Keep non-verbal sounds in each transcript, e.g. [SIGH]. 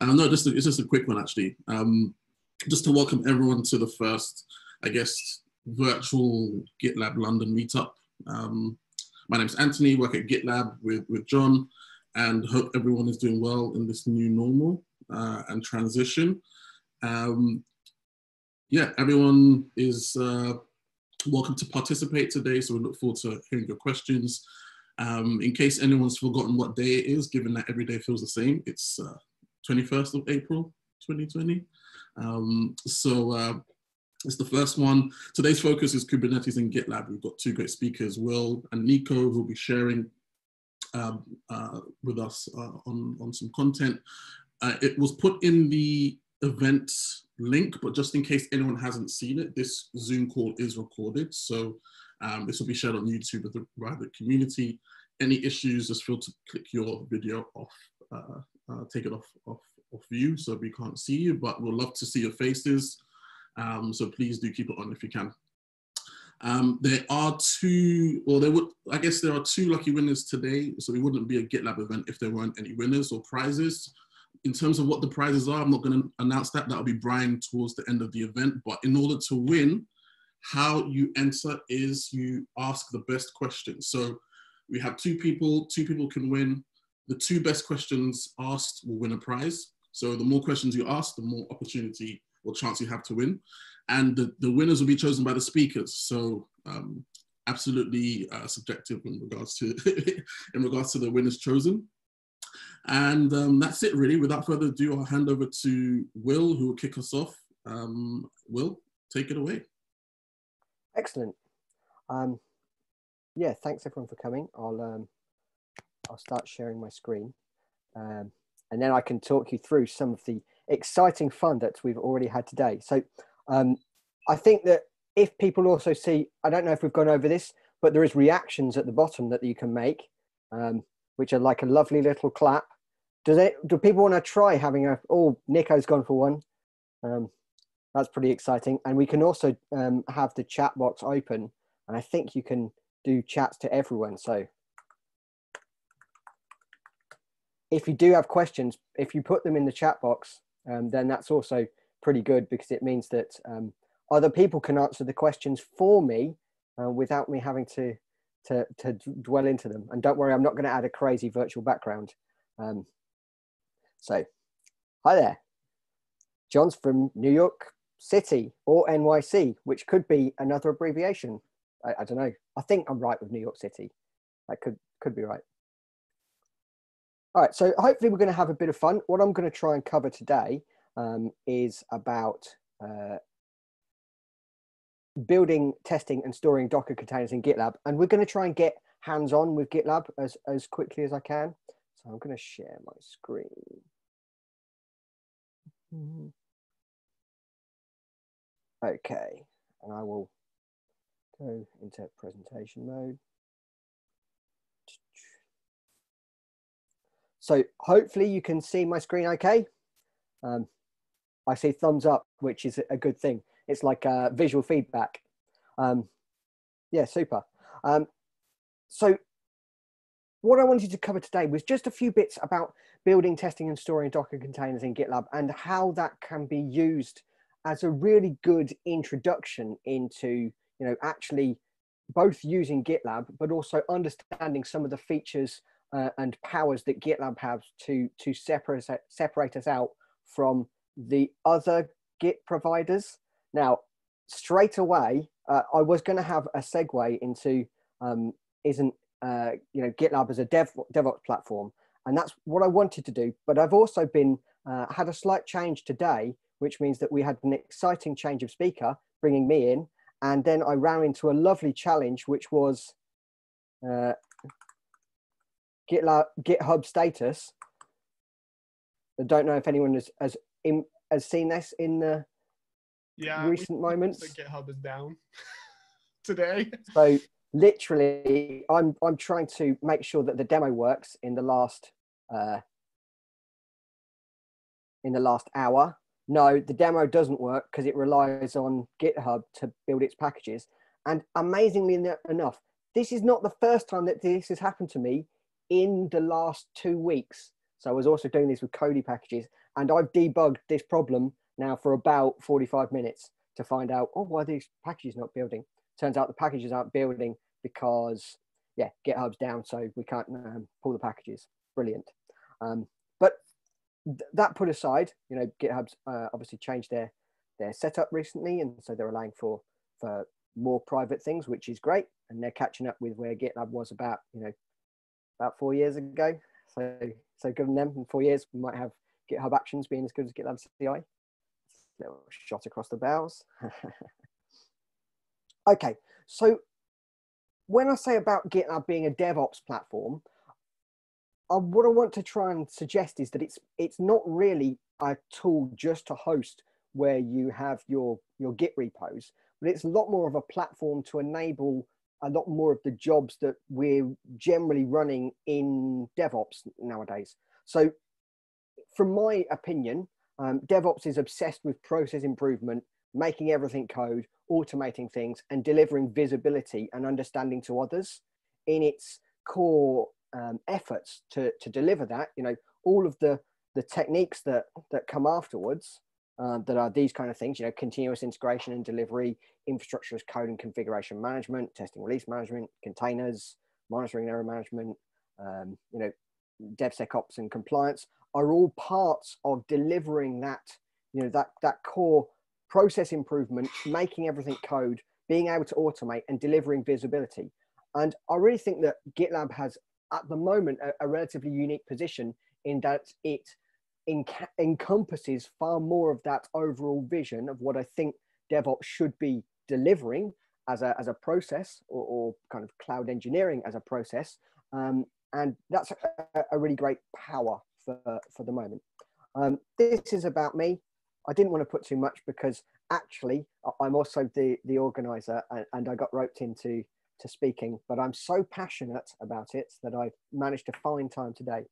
Uh, no, just a, it's just a quick one actually. Um, just to welcome everyone to the first, I guess, virtual GitLab London meetup. Um, my name is Anthony, work at GitLab with, with John, and hope everyone is doing well in this new normal uh, and transition. Um, yeah, everyone is uh, welcome to participate today, so we look forward to hearing your questions. Um, in case anyone's forgotten what day it is, given that every day feels the same, it's uh, 21st of April, 2020. Um, so uh, it's the first one. Today's focus is Kubernetes and GitLab. We've got two great speakers, Will and Nico, who will be sharing um, uh, with us uh, on, on some content. Uh, it was put in the event link, but just in case anyone hasn't seen it, this Zoom call is recorded. So um, this will be shared on YouTube with the private community. Any issues, just feel to click your video off, uh, take it off, off, off view so we can't see you, but we'll love to see your faces. Um, so please do keep it on if you can. Um, there are two, well, there would, I guess there are two lucky winners today. So it wouldn't be a GitLab event if there weren't any winners or prizes. In terms of what the prizes are, I'm not going to announce that. That'll be Brian towards the end of the event. But in order to win, how you enter is you ask the best question. So we have two people, two people can win. The two best questions asked will win a prize. So the more questions you ask, the more opportunity or chance you have to win. And the, the winners will be chosen by the speakers. So um, absolutely uh, subjective in regards to [LAUGHS] in regards to the winners chosen. And um, that's it really. Without further ado, I'll hand over to Will, who will kick us off. Um, Will, take it away. Excellent. Um, yeah, thanks everyone for coming. I'll um, I'll start sharing my screen, um, and then I can talk you through some of the exciting fun that we've already had today. So um, I think that if people also see, I don't know if we've gone over this, but there is reactions at the bottom that you can make, um, which are like a lovely little clap. Does it? Do people want to try having a? Oh, Nico's gone for one. Um, that's pretty exciting. And we can also um, have the chat box open. And I think you can do chats to everyone. So if you do have questions, if you put them in the chat box, um, then that's also pretty good because it means that um, other people can answer the questions for me uh, without me having to, to, to dwell into them. And don't worry, I'm not going to add a crazy virtual background. Um, so, hi there. John's from New York, City or NYC, which could be another abbreviation. I, I, don't know. I think I'm right with New York City. That could could be right. All right, so hopefully we're going to have a bit of fun. What I'm going to try and cover today um, is about uh, building, testing, and storing Docker containers in GitLab, and we're going to try and get hands-on with GitLab as as quickly as I can. So I'm going to share my screen. Okay, and I will go into presentation mode. So hopefully you can see my screen okay. Um, I see thumbs up, which is a good thing. It's like uh, visual feedback. Um, yeah, super. Um, so what I wanted to cover today was just a few bits about building, testing and storing Docker containers in GitLab and how that can be used as a really good introduction into you know actually both using GitLab but also understanding some of the features uh, and powers that GitLab has to to separate separate us out from the other Git providers. Now, straight away, uh, I was going to have a segue into um, isn't uh, you know GitLab as a dev DevOps platform, and that's what I wanted to do. But I've also been uh, had a slight change today which means that we had an exciting change of speaker, bringing me in. And then I ran into a lovely challenge, which was uh, GitHub status. I don't know if anyone has, has, in, has seen this in the yeah, recent moments. GitHub is down [LAUGHS] today. So literally, I'm, I'm trying to make sure that the demo works in the last uh, in the last hour no, the demo doesn't work because it relies on GitHub to build its packages. And amazingly enough, this is not the first time that this has happened to me in the last two weeks. So I was also doing this with Kodi packages, and I've debugged this problem now for about 45 minutes to find out, oh, why these packages not building? Turns out the packages aren't building because, yeah, GitHub's down, so we can't um, pull the packages. Brilliant. Um, but th that put aside, you know, GitHub's uh, obviously changed their their setup recently, and so they're allowing for for more private things, which is great, and they're catching up with where GitLab was about, you know, about four years ago. So so given them in four years, we might have GitHub Actions being as good as GitLab CI. Little shot across the bows. [LAUGHS] okay, so when I say about GitLab being a DevOps platform, what I want to try and suggest is that it's it's not really a tool just to host where you have your your Git repos, but it's a lot more of a platform to enable a lot more of the jobs that we're generally running in DevOps nowadays. So, from my opinion, um, DevOps is obsessed with process improvement, making everything code, automating things, and delivering visibility and understanding to others in its core um, efforts to, to deliver that. You know, all of the the techniques that that come afterwards uh, that are these kind of things, you know, continuous integration and delivery, infrastructure as code and configuration management, testing release management, containers, monitoring error management, um, you know, DevSecOps and compliance are all parts of delivering that, you know, that, that core process improvement, making everything code, being able to automate and delivering visibility. And I really think that GitLab has at the moment a, a relatively unique position in that it enc- encompasses far more of that overall vision of what I think DevOps should be delivering as a, as a process or, or kind of cloud engineering as a process. Um, and that's a, a, really great power for, for the moment. Um, this is about me. I didn't want to put too much because actually I'm also the, the organizer and, and I got roped into to speaking, but I'm so passionate about it that I've managed to find time today.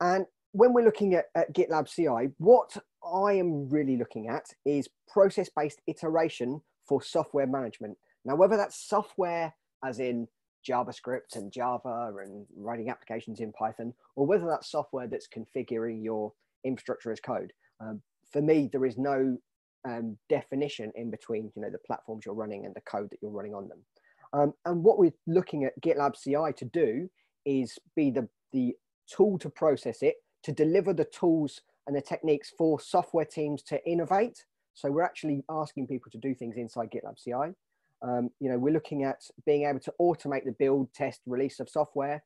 And when we're looking at, at GitLab CI, what I am really looking at is process based iteration for software management. Now, whether that's software as in JavaScript and Java and writing applications in Python, or whether that's software that's configuring your infrastructure as code. Um, for me, there is no um, definition in between you know the platforms you're running and the code that you're running on them. Um, and what we're looking at GitLab CI to do is be the the tool to process it to deliver the tools and the techniques for software teams to innovate. So we're actually asking people to do things inside GitLab CI. Um, you know, we're looking at being able to automate the build, test, release of software,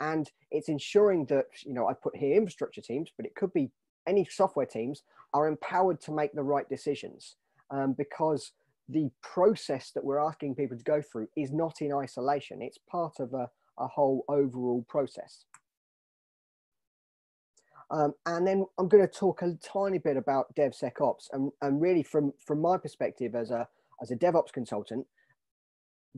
and it's ensuring that you know I put here infrastructure teams, but it could be any software teams are empowered to make the right decisions um, because the process that we're asking people to go through is not in isolation. It's part of a, a whole overall process. Um, and then I'm going to talk a tiny bit about DevSecOps and, and really from, from my perspective as a, as a DevOps consultant,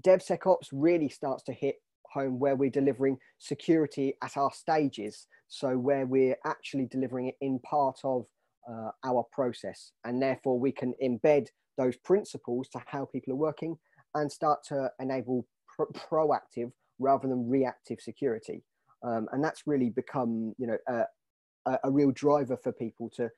DevSecOps really starts to hit home where we're delivering security at our stages. So where we're actually delivering it in part of uh, our process. And therefore we can embed those principles to how people are working and start to enable proactive rather than reactive security. Um, and that's really become, you know, a, a, a real driver for people to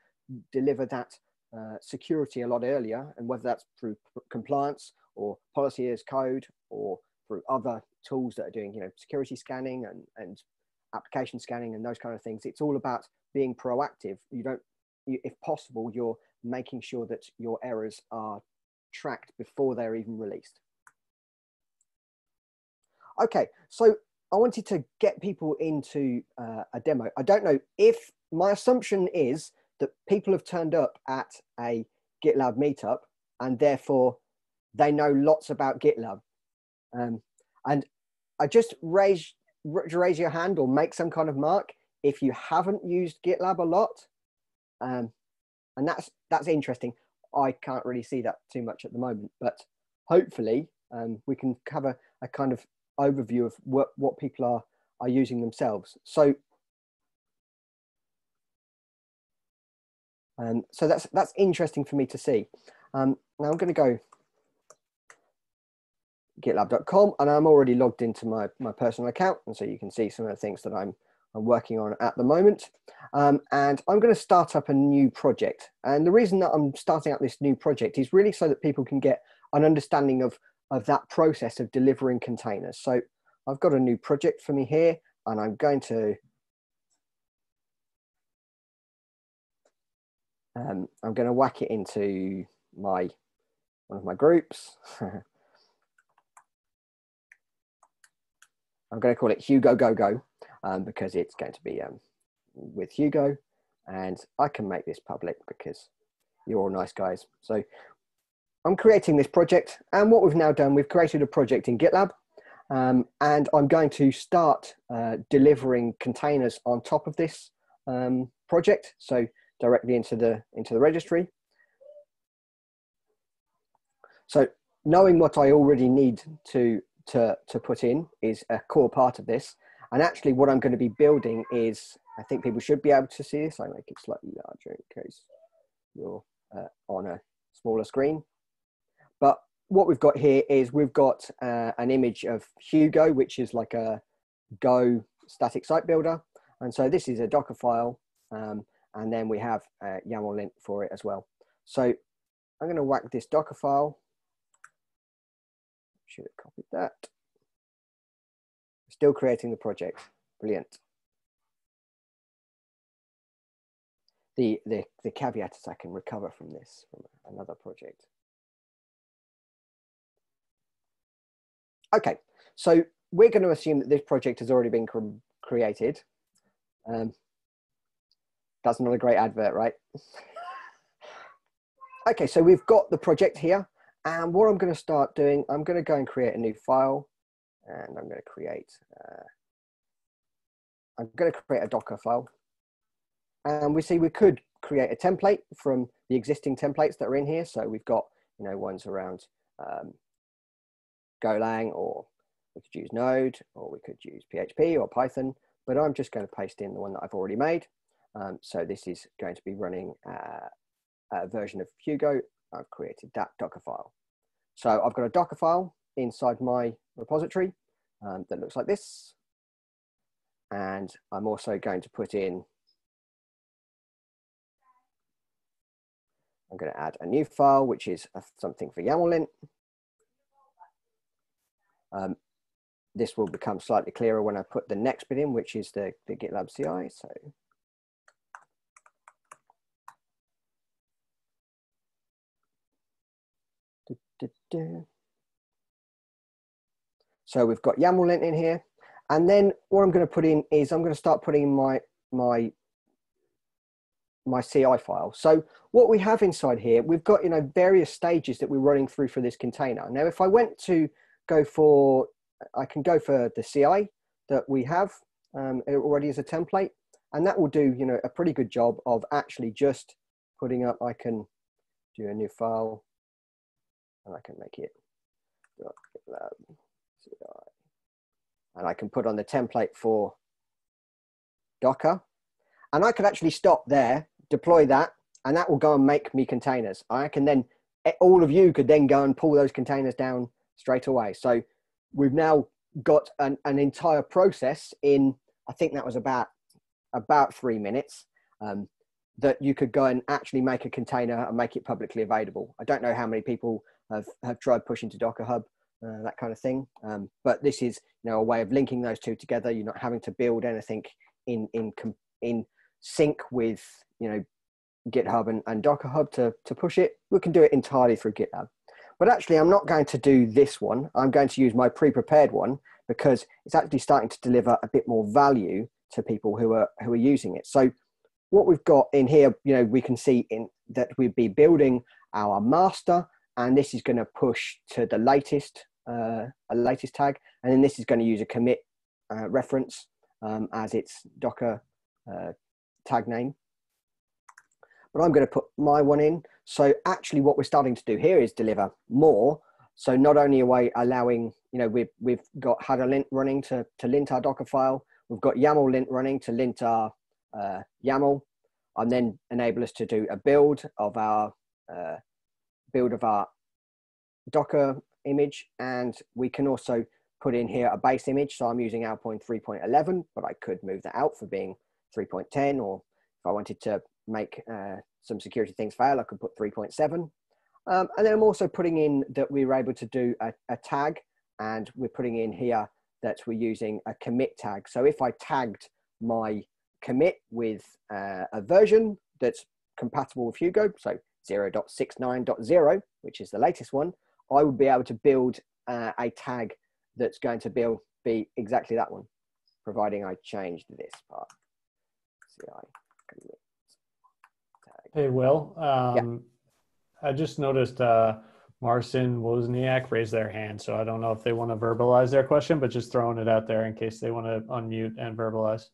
deliver that uh, security a lot earlier, and whether that's through compliance or policy as code or through other tools that are doing, you know, security scanning and, and application scanning and those kind of things. It's all about being proactive. You don't, you, if possible, you're making sure that your errors are tracked before they're even released. Okay, so I wanted to get people into uh, a demo. I don't know if my assumption is that people have turned up at a GitLab meetup and therefore they know lots about GitLab. Um, and I just raise raise your hand or make some kind of mark if you haven't used GitLab a lot. Um, and that's that's interesting. I can't really see that too much at the moment, but hopefully um, we can cover a kind of overview of what, what people are, are using themselves. So, um, so that's, that's interesting for me to see. Um, now I'm going to go gitlab.com and I'm already logged into my, my personal account. And so you can see some of the things that I'm I'm working on at the moment. Um, and I'm going to start up a new project. And the reason that I'm starting up this new project is really so that people can get an understanding of, of that process of delivering containers. So I've got a new project for me here, and I'm going to um, I'm going to whack it into my one of my groups. [LAUGHS] I'm going to call it Hugo Go Go um, because it's going to be um, with Hugo and I can make this public because you're all nice guys. So I'm creating this project and what we've now done, we've created a project in GitLab um, and I'm going to start uh, delivering containers on top of this um, project. So directly into the, into the registry. So knowing what I already need to, to, to put in is a core part of this. And actually what I'm going to be building is, I think people should be able to see this. I make it slightly larger in case you're uh, on a smaller screen. But what we've got here is we've got uh, an image of Hugo, which is like a Go static site builder. And so this is a Docker file. Um, and then we have a YAML lint for it as well. So I'm going to whack this Docker file. Should have copied that. Still creating the project. Brilliant. The, the, the caveat is I can recover from this, from another project. Okay, so we're going to assume that this project has already been cr created. Um, that's not a great advert, right? [LAUGHS] okay, so we've got the project here. And what I'm going to start doing, I'm going to go and create a new file. And I'm going to create, uh, I'm going to create a Docker file. And we see we could create a template from the existing templates that are in here. So we've got, you know, ones around um, Golang, or we could use Node, or we could use PHP or Python. But I'm just going to paste in the one that I've already made. Um, so this is going to be running uh, a version of Hugo. I've created that Docker file. So I've got a Docker file inside my repository um, that looks like this. And I'm also going to put in, I'm going to add a new file, which is something for YAML Um, this will become slightly clearer when I put the next bit in, which is the, the GitLab CI. So So we've got YAML lint in here. And then what I'm going to put in is I'm going to start putting in my, my, my CI file. So what we have inside here, we've got, you know, various stages that we're running through for this container. Now, if I went to go for, I can go for the CI that we have um, already as a template. And that will do, you know, a pretty good job of actually just putting up, I can do a new file, and I can make it and I can put on the template for Docker. And I could actually stop there, deploy that, and that will go and make me containers. I can then, all of you could then go and pull those containers down straight away. So we've now got an, an entire process in, I think that was about, about three minutes. Um, that you could go and actually make a container and make it publicly available. I don't know how many people have, have tried pushing to Docker Hub, uh, that kind of thing. Um, but this is you know a way of linking those two together. You're not having to build anything in in in sync with you know GitHub and, and Docker Hub to to push it. We can do it entirely through GitLab. But actually, I'm not going to do this one. I'm going to use my pre-prepared one because it's actually starting to deliver a bit more value to people who are who are using it. So what we've got in here, you know, we can see in that we'd be building our master and this is going to push to the latest uh, a latest tag and then this is going to use a commit uh, reference um, as its docker uh, tag name but i'm going to put my one in so actually what we're starting to do here is deliver more so not only are we allowing you know we've, we've got Hadolint running to, to lint our docker file we've got yaml lint running to lint our uh, YAML and then enable us to do a build of our uh, build of our Docker image. And we can also put in here a base image. So I'm using Alpine 3.11, but I could move that out for being 3.10, or if I wanted to make uh, some security things fail, I could put 3.7. Um, and then I'm also putting in that we were able to do a, a tag, and we're putting in here that we're using a commit tag. So if I tagged my commit with uh, a version that's compatible with Hugo, so 0.69.0, which is the latest one, I would be able to build uh, a tag that's going to build, be exactly that one, providing I changed this part. CI. Hey, Will. Um, I just noticed uh, Marcin Wozniak raised their hand, so I don't know if they want to verbalize their question, but just throwing it out there in case they want to unmute and verbalize.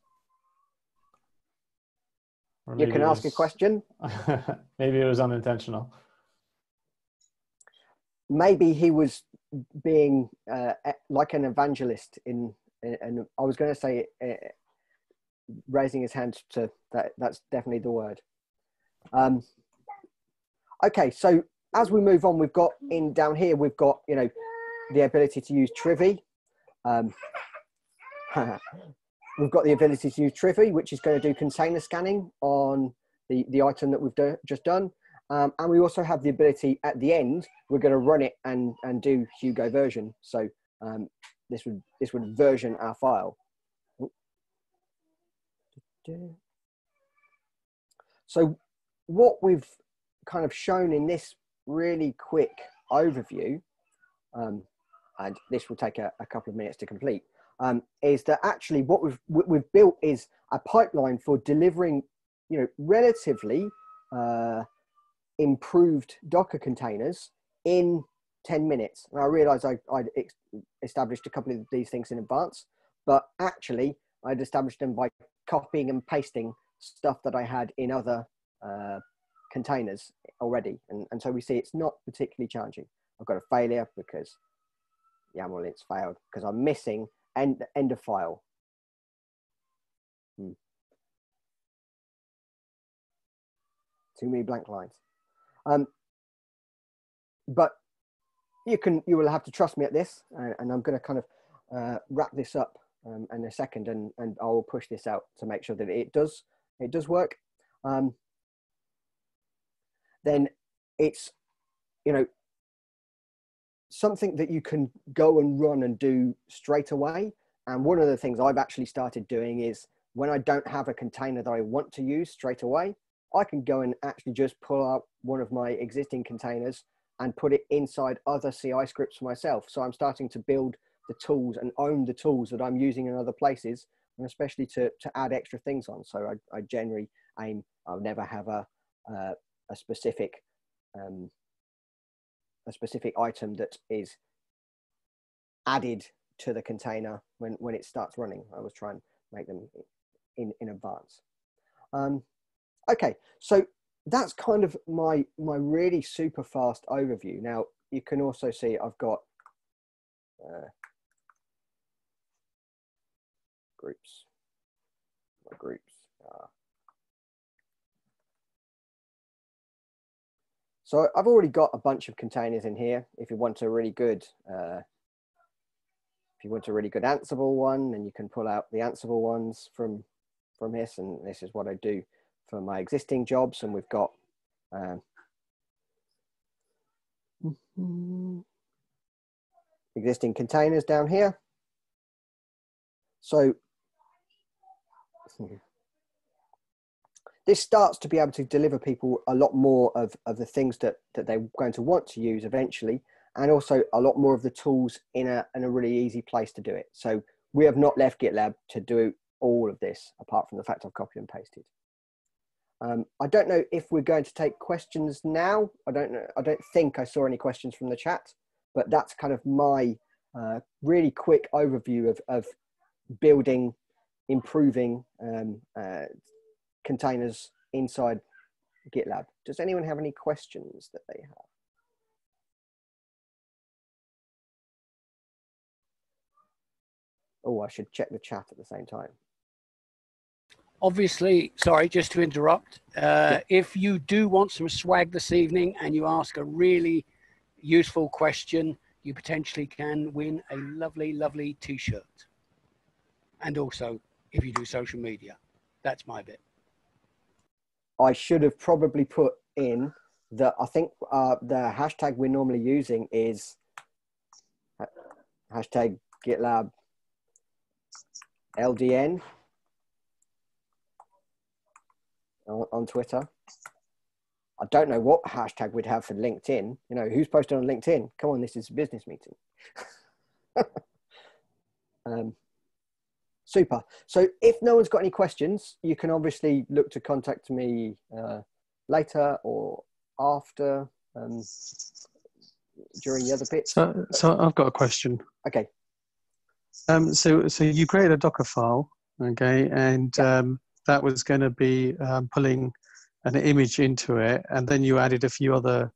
You can ask a question. [LAUGHS] maybe it was unintentional. maybe he was being uh, like an evangelist in, in and i was going to say uh, raising his hand to that that's definitely the word um okay so as we move on we've got in down here we've got you know the ability to use Trivy. um [LAUGHS] we've got the ability to use Trivy, which is going to do container scanning on the the item that we've do, just done um, and we also have the ability at the end, we're going to run it and, and do Hugo version. So um, this would this would version our file. So what we've kind of shown in this really quick overview, um, and this will take a, a couple of minutes to complete, um, is that actually what we've what we've built is a pipeline for delivering, you know, relatively uh, improved Docker containers in 10 minutes. And I realized I, I'd ex- established a couple of these things in advance, but actually I'd established them by copying and pasting stuff that I had in other uh, containers already. And, and so we see it's not particularly challenging. I've got a failure because YAML it's failed because I'm missing end, end of file. Hmm. Too many blank lines. Um, but you can you will have to trust me at this, and, and I'm going to kind of uh, wrap this up um, in a second, and and I will push this out to make sure that it does it does work. Um, then it's you know something that you can go and run and do straight away. And one of the things I've actually started doing is when I don't have a container that I want to use straight away, I can go and actually just pull out one of my existing containers and put it inside other CI scripts myself. So I'm starting to build the tools and own the tools that I'm using in other places, and especially to, to add extra things on. So I, I generally aim, I'll never have a, uh, a specific um, a specific item that is added to the container when, when it starts running. I was trying to make them in, in advance. Um, okay, so that's kind of my, my really super fast overview. Now, you can also see I've got uh, groups. My groups So I've already got a bunch of containers in here. If you want a really good, uh, if you want a really good Ansible one, then you can pull out the Ansible ones from from this. And this is what I do for my existing jobs. And we've got um, existing containers down here. So this starts to be able to deliver people a lot more of, of the things that, that they're going to want to use eventually, and also a lot more of the tools in a, in a really easy place to do it. So we have not left GitLab to do all of this, apart from the fact I've copied and pasted. Um, I don't know if we're going to take questions now. I don't know. I don't think I saw any questions from the chat, but that's kind of my uh, really quick overview of, of building, improving um, uh, containers inside GitLab. Does anyone have any questions that they have? Oh, I should check the chat at the same time. obviously, sorry, just to interrupt. Uh, if you do want some swag this evening and you ask a really useful question, you potentially can win a lovely, lovely T-shirt. And also, if you do social media, that's my bit. I should have probably put in that I think uh, the hashtag we're normally using is ha- hashtag GitLab LDN on, on Twitter. I don't know what hashtag we'd have for LinkedIn. You know, who's posted on LinkedIn? Come on, this is a business meeting. [LAUGHS] um, super. So if no one's got any questions, you can obviously look to contact me uh, later or after um, during the other bits. So, so I've got a question. Okay. Um, so, so you created a Docker file, okay, and Yeah. um, that was going to be um, pulling an image into it, and then you added a few other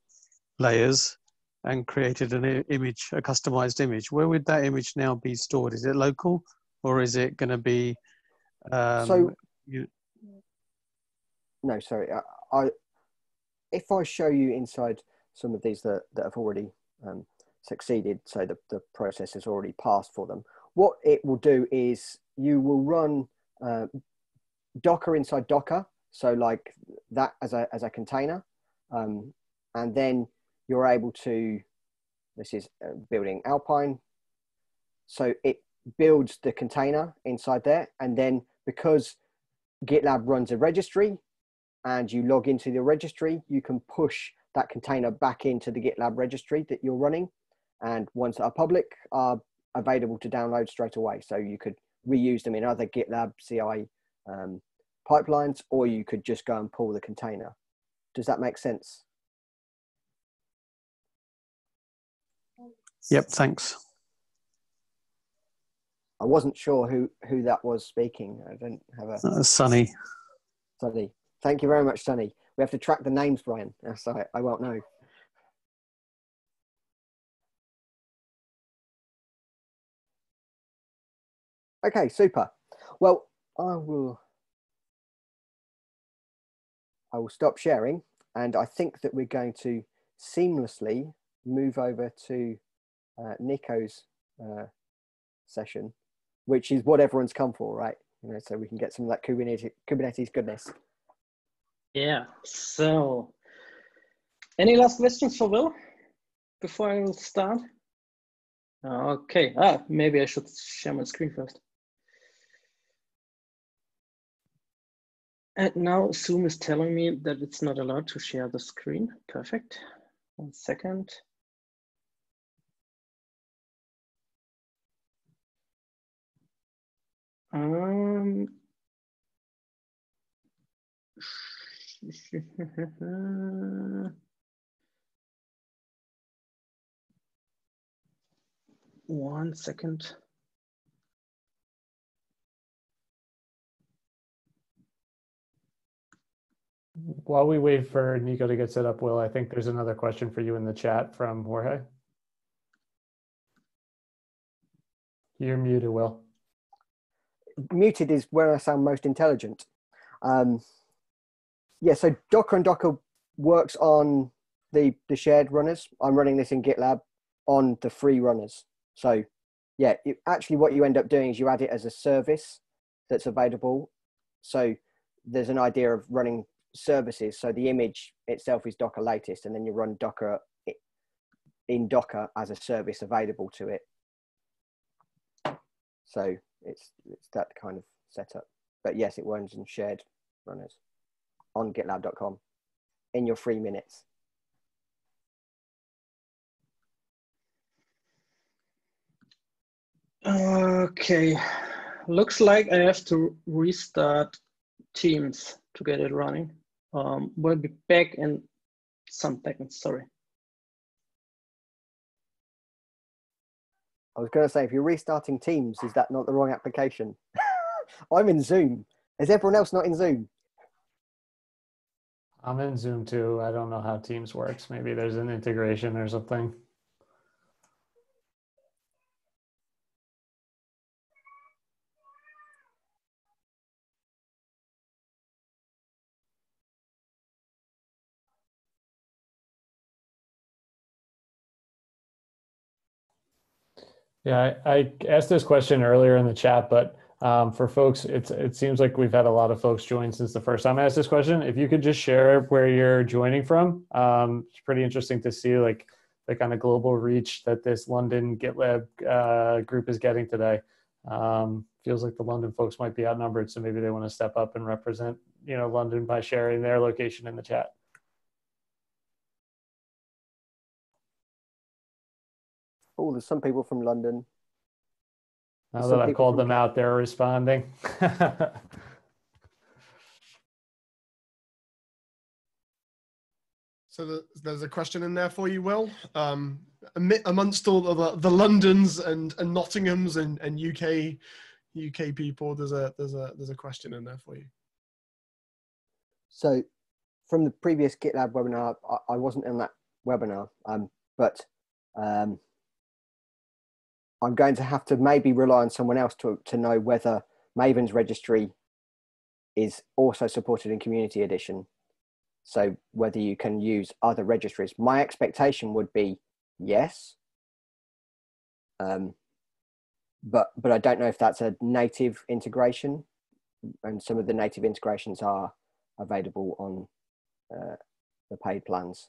layers and created an image, a customized image. Where would that image now be stored? Is it local, or is it going to be? Um, So- you, No, sorry. I, I if I show you inside some of these that, that have already um, succeeded, so the, the process has already passed for them, what it will do is you will run uh, Docker inside Docker, so like that as a, as a container, um, and then you're able to, this is uh, building Alpine, so it builds the container inside there, and then because GitLab runs a registry, and you log into the registry, you can push that container back into the GitLab registry that you're running. And ones that are public are available to download straight away. So you could reuse them in other GitLab CI um, pipelines, or you could just go and pull the container. Does that make sense? yep, thanks. I wasn't sure who, who that was speaking. I don't have a Uh, Sunny. Sunny. Thank you very much, Sunny. We have to track the names, Brian. That's I, I won't know. Okay, super. Well, I will. I will stop sharing, and I think that we're going to seamlessly move over to uh, Nico's uh, session, which is what everyone's come for, right? You know, so we can get some of that Kubernetes, Kubernetes goodness. Yeah. So, any last questions for Will before I start? Okay. Ah, maybe I should share my screen first. And now Zoom is telling me that it's not allowed to share the screen. Perfect. One second. Um, [LAUGHS] One second. While we wait for Nico to get set up, Will, I think there's another question for you in the chat from Jorge. You're muted, Will. Muted is where I sound most intelligent. Um, yeah, so Docker and Docker works on the the shared runners. I'm running this in GitLab on the free runners. So yeah, it, actually what you end up doing is you add it as a service that's available. So there's an idea of running services. So the image itself is Docker latest, and then you run Docker in Docker as a service available to it. So it's it's that kind of setup. But yes, it runs in shared runners on GitLab.com in your free minutes. Okay, looks like I have to restart Teams to get it running. Um, we'll be back in some seconds, sorry. I was going to say, if you're restarting Teams, is that not the wrong application? [LAUGHS] I'm in Zoom. Is everyone else not in Zoom? I'm in Zoom too. I don't know how Teams works. Maybe there's an integration or something. Yeah, I, I asked this question earlier in the chat, but um, for folks, it's it seems like we've had a lot of folks join since the first time I asked this question. If you could just share where you're joining from, um, it's pretty interesting to see like the kind of global reach that this London GitLab uh, group is getting today. Um, feels like the London folks might be outnumbered, so maybe they want to step up and represent you know London by sharing their location in the chat. Oh, there's some people from London. Now Some that I've called from them out, they're responding. [LAUGHS] So the, there's a question in there for you, Will. Um, ami- amongst all of the, the Londons and, and Nottinghams and, and UK UK people, there's a there's a there's a question in there for you. So, from the previous GitLab webinar, I, I wasn't in that webinar, um, but um, I'm going to have to maybe rely on someone else to, to know whether Maven's registry is also supported in Community Edition. So, whether you can use other registries. My expectation would be yes. Um, but but I don't know if that's a native integration, and some of the native integrations are available on uh, the paid plans.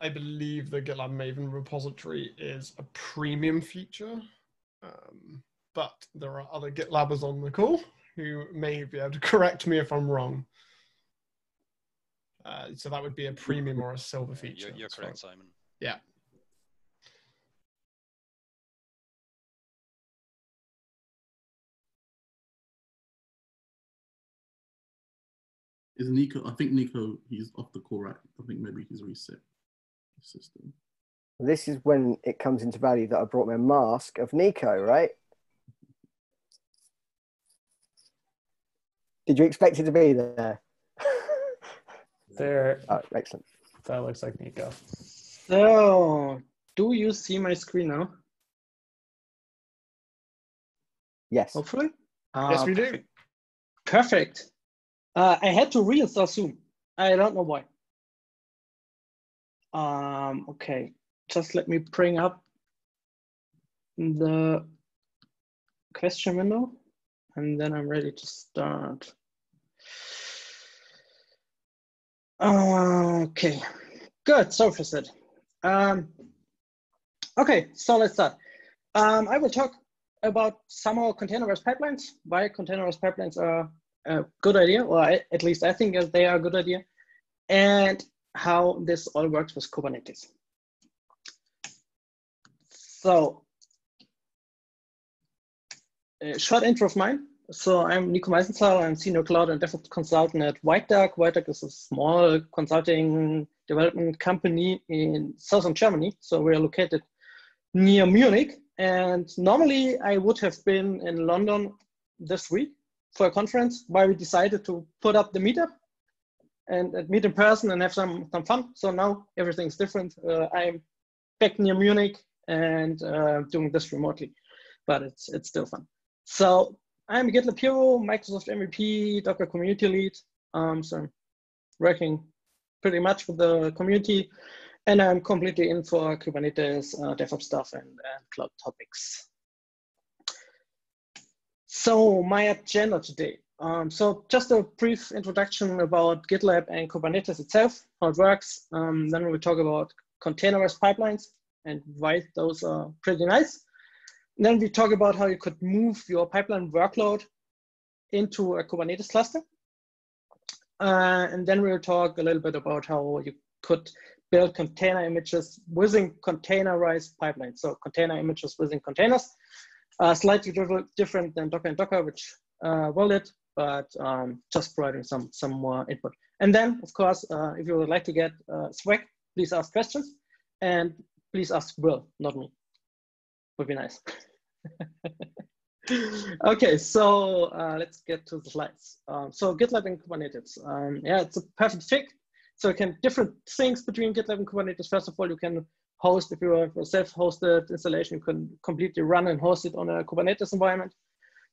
I believe the GitLab Maven repository is a premium feature, um, but there are other GitLabbers on the call who may be able to correct me if I'm wrong. Uh, so that would be a premium or a silver feature. You're, you're as far- correct, Simon. Yeah. Is Nico? I think Nico. He's off the call, right? I think maybe he's reset the system. This is when it comes into value that I brought my mask of Nico, right? Did you expect it to be there? [LAUGHS] there, oh, excellent. that looks like Nico. So, do you see my screen now? Yes. Hopefully. Yes, Ah, we do. perfect. Perfect. Uh, I had to reinstall Zoom. I don't know why. Um, okay, just let me bring up the question window and then I'm ready to start. Okay, good, so for that. Um, okay, so let's start. Um, I will talk about some somehow containerized pipelines, why containerized pipelines are a good idea, or I, at least I think they are a good idea, and how this all works with Kubernetes. So, a short intro of mine. So I'm Nico Meisenzahl. I'm senior cloud and DevOps consultant at White Duck. White Duck is a small consulting development company in southern Germany. So we're located near Munich. And normally I would have been in London this week for a conference where we decided to put up the meetup and, and meet in person and have some, some fun. So now everything's different. Uh, I'm back near Munich and uh, doing this remotely, but it's, it's still fun. So I'm GitLab hero, Microsoft MVP, Docker community lead. Um, so I'm working pretty much with the community and I'm completely in for Kubernetes, uh, DevOps stuff and, and cloud topics. So my agenda today. Um, so just a brief introduction about GitLab and Kubernetes itself, how it works. Um, then we'll talk about containerized pipelines and why those are pretty nice. And then we talk about how you could move your pipeline workload into a Kubernetes cluster. Uh, and then we'll talk a little bit about how you could build container images within containerized pipelines. So container images within containers, uh, slightly different than Docker and Docker, which uh, but um, just providing some some more input. And then, of course, uh, if you would like to get uh, swag, please ask questions, and please ask Will, not me. Would be nice. [LAUGHS] okay, so uh, let's get to the slides. Um, so GitLab and Kubernetes. Um, yeah, it's a perfect fit. So you can different things between GitLab and Kubernetes. First of all, you can host, if you have a self-hosted installation, you can completely run and host it on a Kubernetes environment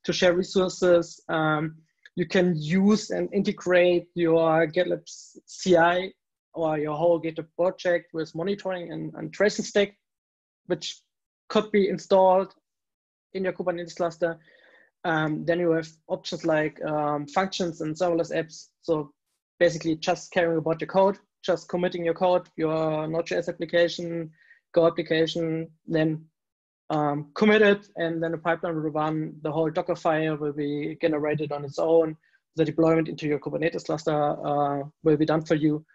to share resources. Um, you can use and integrate your GitLab CI or your whole GitLab project with monitoring and, and tracing stack, which could be installed in your Kubernetes cluster. Um, then you have options like um, functions and serverless apps. So basically just caring about your code, just committing your code, your Node.js application, Go application, then um, commit it, and then the pipeline will run. The whole Docker file will be generated on its own. The deployment into your Kubernetes cluster uh, will be done for you.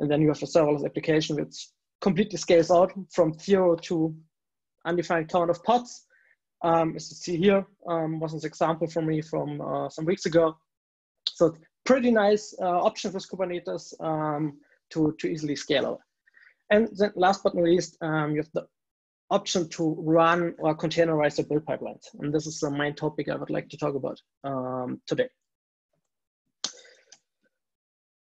And then you have a serverless application which completely scales out from zero to undefined count of pods. Um, as you see here, um, was an example for me from uh, some weeks ago. So pretty nice uh, option with Kubernetes um, to, to easily scale out. And then last but not least, um, you have the option to run or containerize your build pipelines. And this is the main topic I would like to talk about um, today.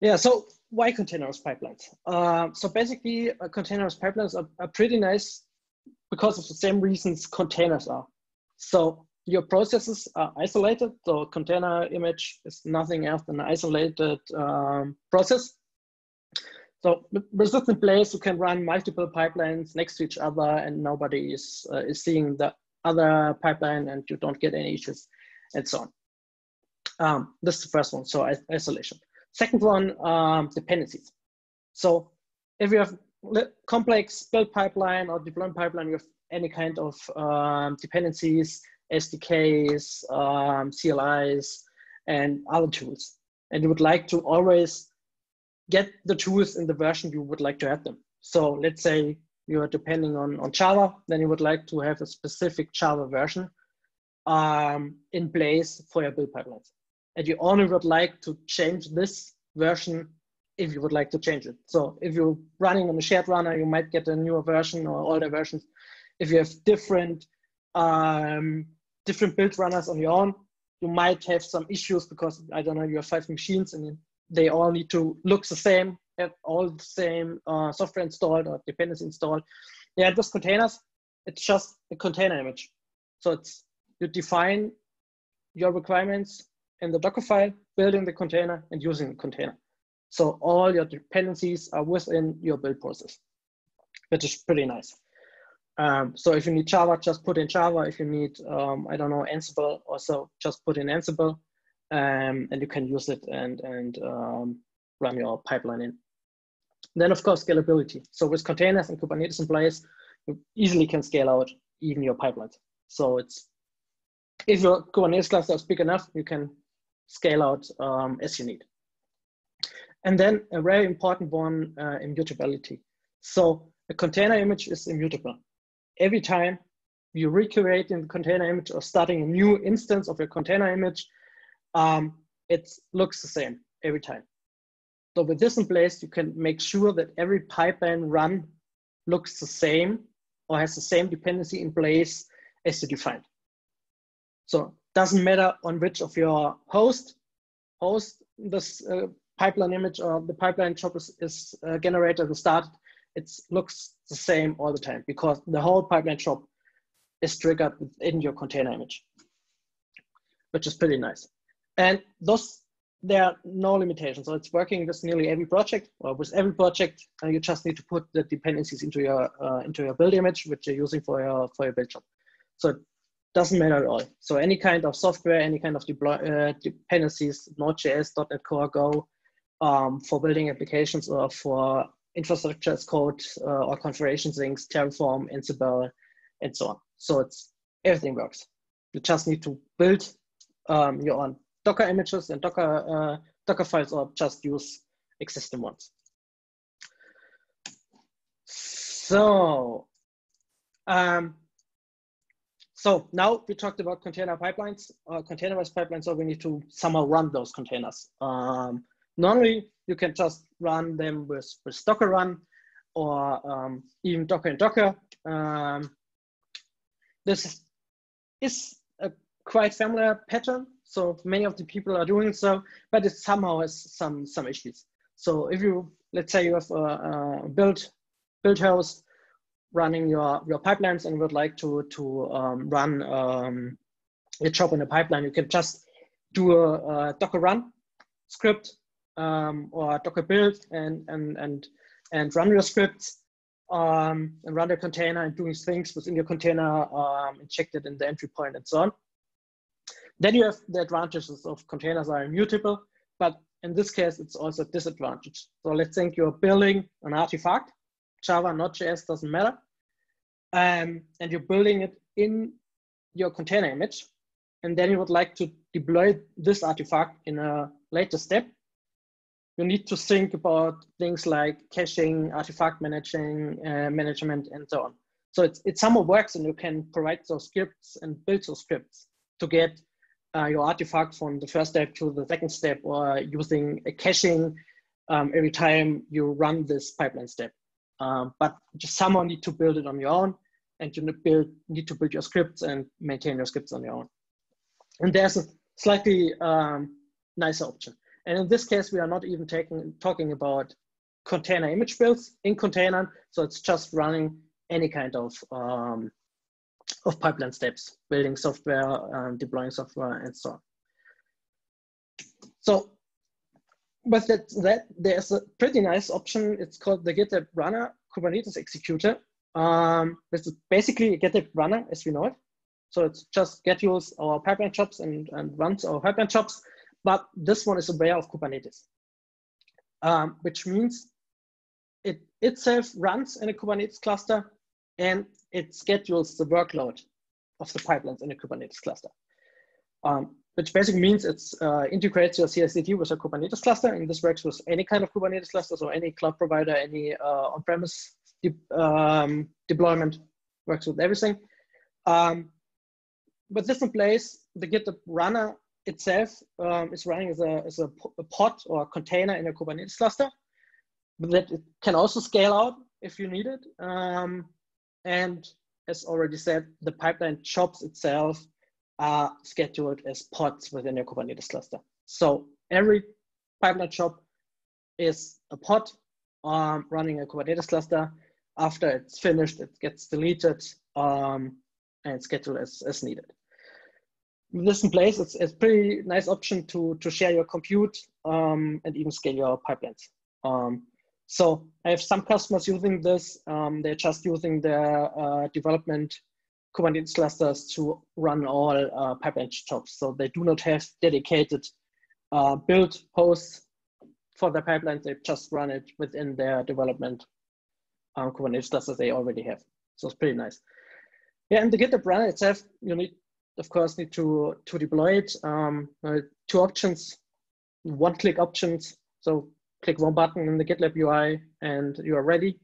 Yeah, so why containerized pipelines? Uh, so basically, uh, containerized pipelines are, are pretty nice because of the same reasons containers are. So your processes are isolated. So container image is nothing else than an isolated um, process. So with this in place, you can run multiple pipelines next to each other and nobody is, uh, is seeing the other pipeline and you don't get any issues and so on. Um, this is the first one, so isolation. Second one, um, dependencies. So if you have complex build pipeline or deployment pipeline with any kind of um, dependencies, SDKs, um, CLIs, and other tools, and you would like to always get the tools in the version you would like to have them. So let's say you are depending on, on Java, then you would like to have a specific Java version um, in place for your build pipelines and you only would like to change this version if you would like to change it. So if you're running on a shared runner, you might get a newer version or older versions. If you have different um, different build runners on your own, you might have some issues because I don't know, you have five machines and they all need to look the same, have all the same uh, software installed or dependency installed. Yeah, with containers, it's just a container image. So it's you define your requirements in the Docker file, building the container and using the container. So all your dependencies are within your build process, which is pretty nice. Um, so if you need Java, just put in Java. If you need, um, I don't know, Ansible also, just put in Ansible um, and you can use it and, and um, run your pipeline in. Then of course, scalability. So with containers and Kubernetes in place, you easily can scale out even your pipelines. So it's, if your Kubernetes cluster is big enough, you can scale out um, as you need. And then a very important one, uh, immutability. So a container image is immutable. Every time you recreate in the container image or starting a new instance of your container image, um, it looks the same every time. So with this in place, you can make sure that every pipeline run looks the same or has the same dependency in place as you defined. So doesn't matter on which of your host host this uh, pipeline image or the pipeline job is, is uh, generated and started, it looks the same all the time because the whole pipeline job is triggered within your container image, which is pretty nice. And those, there are no limitations. So it's working with nearly every project or with every project. And you just need to put the dependencies into your, uh, into your build image, which you're using for your, for your build job. So it doesn't matter at all. So any kind of software, any kind of deploy, uh, dependencies, Node.js, .NET Core, Go, um, for building applications or for infrastructure as code uh, or configuration things, Terraform, Ansible, and so on. So it's everything works. You just need to build um, your own Docker images and Docker uh, Docker files, or just use existing ones. So um, so now we talked about container pipelines, uh, containerized pipelines, so we need to somehow run those containers. Um, normally, you can just run them with, with Docker run or um, even Docker and Docker. Um, this is a quite familiar pattern, so many of the people are doing so, but it somehow has some, some issues. So if you, let's say you have a, a build, build host running your, your pipelines and would like to, to um, run um, your job in a pipeline, you can just do a, a, Docker run script um, or Docker build and, and, and, and run your scripts um, and run the container and doing things within your container, um, injected in the entry point and so on. Then you have the advantages of containers are immutable, but in this case, it's also a disadvantage. So let's think you're building an artifact, Java, Node.js, doesn't matter. Um, and you're building it in your container image. And then you would like to deploy this artifact in a later step you need to think about things like caching, artifact managing, uh, management, and so on. So it's, it somehow works and you can provide those scripts and build those scripts to get uh, your artifact from the first step to the second step or using a caching um, every time you run this pipeline step. Um, but you somehow need to build it on your own and you build, need to build your scripts and maintain your scripts on your own. And there's a slightly um, nicer option. And in this case, we are not even taking, talking about container image builds in container. So it's just running any kind of, um, of pipeline steps, building software, um, deploying software, and so on. So with that, that, there's a pretty nice option. It's called the GitLab Runner Kubernetes Executor. Um, this is basically a GitLab Runner as we know it. So it's just schedules our pipeline jobs and, and runs our pipeline jobs but this one is aware of Kubernetes, um, which means it itself runs in a Kubernetes cluster and it schedules the workload of the pipelines in a Kubernetes cluster. Um, which basically means it uh, integrates your CI/CD with a Kubernetes cluster, and this works with any kind of Kubernetes cluster, so any cloud provider, any uh, on-premise de um, deployment works with everything. Um, with this in place, the GitLab runner itself um, is running as a, as a, a pod or a container in a Kubernetes cluster, but that it can also scale out if you need it. Um, and as already said, the pipeline jobs itself are scheduled as pods within your Kubernetes cluster. So every pipeline job is a pod um, running a Kubernetes cluster. After it's finished, it gets deleted um, and scheduled as, as needed this in place, it's, it's pretty nice option to, to share your compute um, and even scale your pipelines. So I have some customers using this. Um, they're just using their uh, development Kubernetes clusters to run all uh, pipeline jobs. So they do not have dedicated uh, build hosts for their pipelines. They just run it within their development um, Kubernetes clusters they already have. So it's pretty nice. Yeah, and the GitLab runner itself, you need of course, need to, to deploy it. Um, uh, two options, one click options. So click one button in the GitLab UI and you are ready.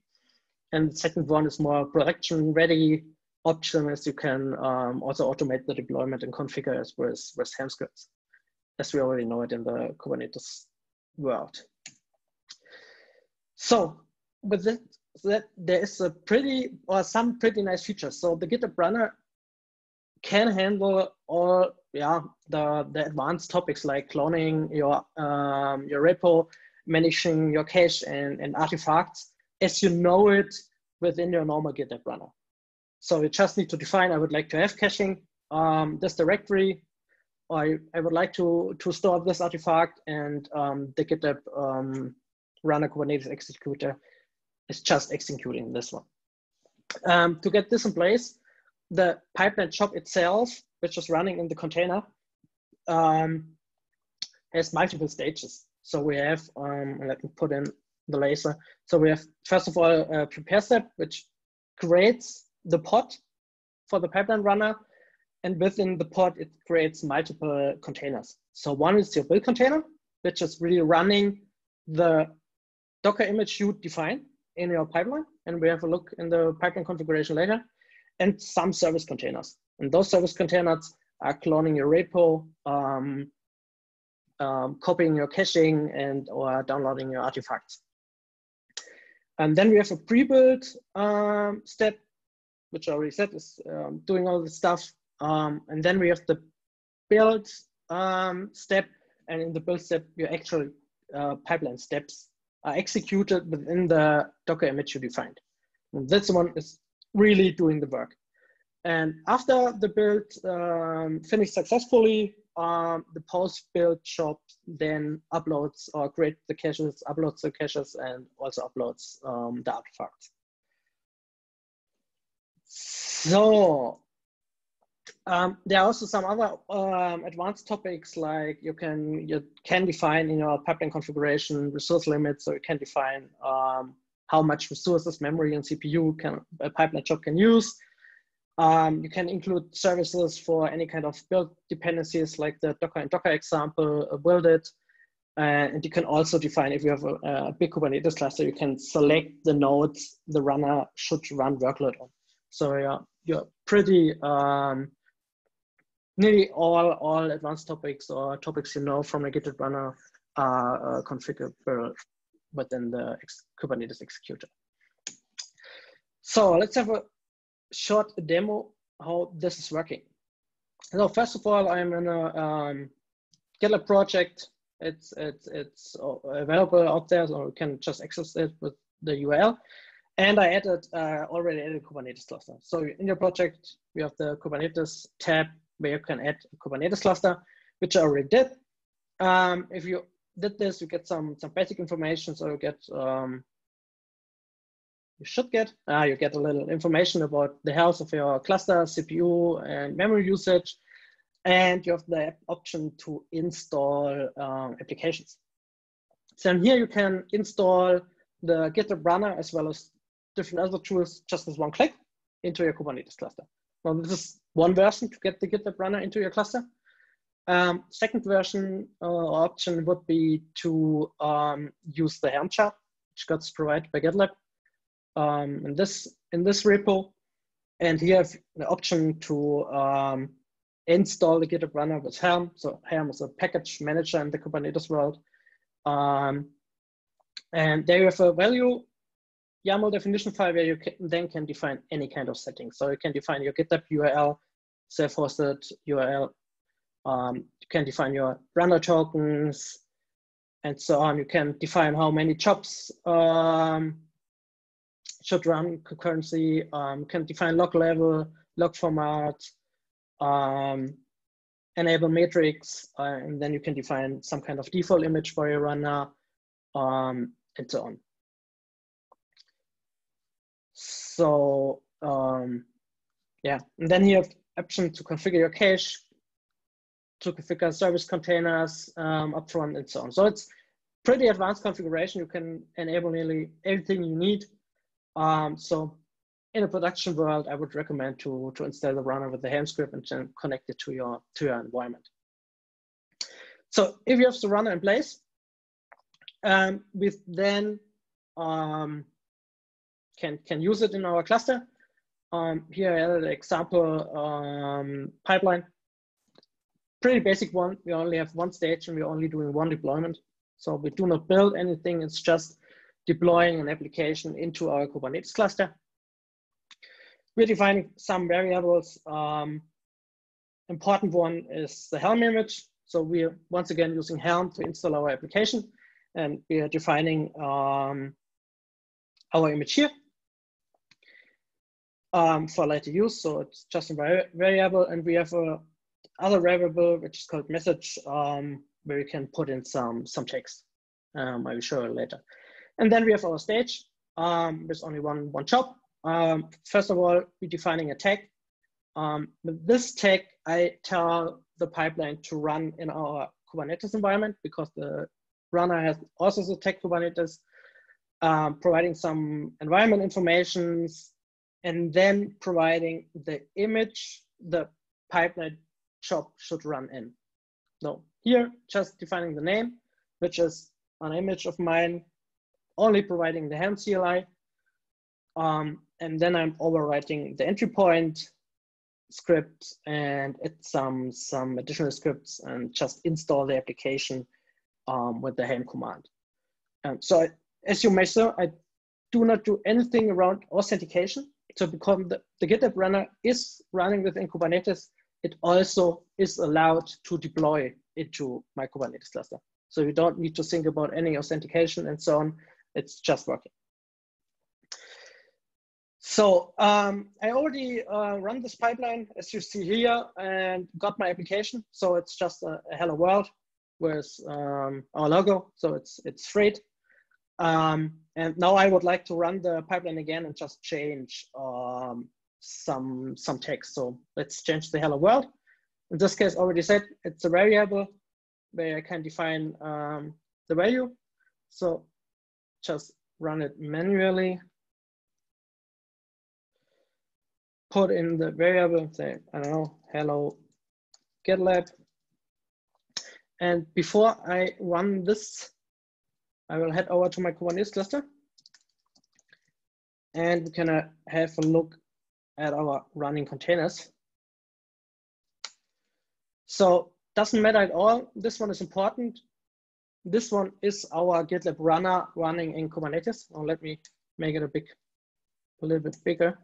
And the second one is more production ready option as you can um, also automate the deployment and configure as with, with Helm scripts, as we already know it in the Kubernetes world. So with that, that there is a pretty or some pretty nice features. So the GitLab runner can handle all yeah the, the advanced topics like cloning your um, your repo, managing your cache and, and artifacts as you know it within your normal GitLab runner. So you just need to define, I would like to have caching, um, this directory, or I, I would like to, to store this artifact and um, the GitLab um, runner Kubernetes executor is just executing this one. Um, to get this in place, the pipeline job itself, which is running in the container, um, has multiple stages. So we have, um, let me put in the laser. So we have, first of all, a prepare step, which creates the pod for the pipeline runner. And within the pod, it creates multiple containers. So one is your build container, which is really running the Docker image you define in your pipeline. And we have a look in the pipeline configuration later and some service containers. And those service containers are cloning your repo, um, um, copying your caching, and or downloading your artifacts. And then we have a pre-build um, step, which I already said is um, doing all the stuff. Um, and then we have the build um, step, and in the build step, your actual uh, pipeline steps are executed within the Docker image you defined. And this one is really doing the work. And after the build um, finished successfully, um, the post build job then uploads or creates the caches, uploads the caches, and also uploads um, the artifacts. So um, there are also some other um, advanced topics like you can you can define in your pipeline configuration resource limits, so you can define um, how much resources, memory, and CPU can a pipeline job can use. Um, you can include services for any kind of build dependencies like the Docker and Docker example, uh, build it. Uh, and you can also define if you have a, a, big Kubernetes cluster, you can select the nodes the runner should run workload on. So yeah, you're pretty um, nearly all all advanced topics or topics you know from a GitLab runner are uh, configurable within the ex Kubernetes executor. So let's have a short demo how this is working. So first of all, I'm in a um, GitLab project. It's it's it's available out there, so you can just access it with the URL. And I added uh, already added Kubernetes cluster. So in your project, we have the Kubernetes tab where you can add a Kubernetes cluster, which I already did. Um, if you did this, you get some some basic information. So you get um, you should get uh, you get a little information about the health of your cluster, CPU, and memory usage, and you have the option to install um, applications. So here you can install the GitLab runner as well as different other tools just with one click into your Kubernetes cluster. Now this is one version to get the GitLab runner into your cluster. Um, second version uh, option would be to um, use the Helm chart, which gets provided by GitLab um, in this in this repo. And you have the option to um, install the GitLab runner with Helm. So Helm is a package manager in the Kubernetes world. Um, and there you have a value YAML definition file where you can, then can define any kind of setting. So you can define your GitLab URL, self-hosted URL. Um, you can define your runner tokens and so on. You can define how many jobs um, should run concurrency. Um, can define log level, log format, um, enable metrics, uh, and then you can define some kind of default image for your runner, um, and so on. So um, yeah, and then you have option to configure your cache, to configure service containers um, upfront and so on. So it's pretty advanced configuration. You can enable nearly everything you need. Um, so in a production world, I would recommend to, to install the runner with the Helm script and then connect it to your, to your environment. So if you have the runner in place, um, we then um, can, can use it in our cluster. Um, here I added an example um, pipeline. Pretty basic one. We only have one stage and we're only doing one deployment. So we do not build anything. It's just deploying an application into our Kubernetes cluster. We're defining some variables. Um, important one is the Helm image. So we're once again using Helm to install our application and we are defining um, our image here um, for later use. So it's just a variable and we have a other variable which is called message um, where you can put in some, some text. Um, I will show you later. And then we have our stage um, with only one, one job. Um, first of all, we're defining a tag. Um, with this tag, I tell the pipeline to run in our Kubernetes environment because the runner has also the tag Kubernetes, um, providing some environment informations, and then providing the image the pipeline job should run in. No, here just defining the name, which is an image of mine, only providing the Helm CLI. Um, and then I'm overwriting the entry point script and add some, some additional scripts and just install the application um, with the Helm command. Um, so as you see, I do not do anything around authentication so because the, the GitLab runner is running within Kubernetes, it also is allowed to deploy into my Kubernetes cluster. So you don't need to think about any authentication and so on. It's just working. So um, I already uh, run this pipeline, as you see here, and got my application. So it's just a, a hello world with um, our logo. So it's it's free. Um, and now I would like to run the pipeline again and just change um, some some text. So let's change the hello world. In this case, already said it's a variable where I can define um, the value. So just run it manually. Put in the variable, say, I don't know, hello GitLab. And before I run this, I will head over to my Kubernetes cluster. And we can uh, have a look at our running containers. So doesn't matter at all. This one is important. This one is our GitLab runner running in Kubernetes. Oh, let me make it a big, a little bit bigger.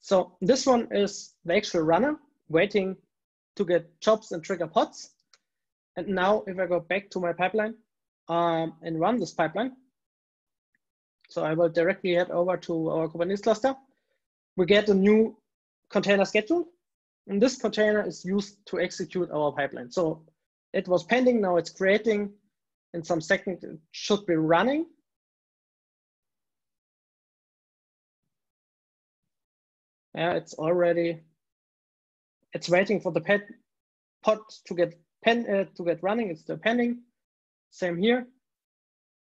So this one is the actual runner waiting to get jobs and trigger pods. And now if I go back to my pipeline um, and run this pipeline, so I will directly head over to our Kubernetes cluster we get a new container schedule. And this container is used to execute our pipeline. So it was pending, now it's creating. In some second, it should be running. Yeah, it's already, it's waiting for the pet pod to get pen uh, to get running. It's still pending. Same here.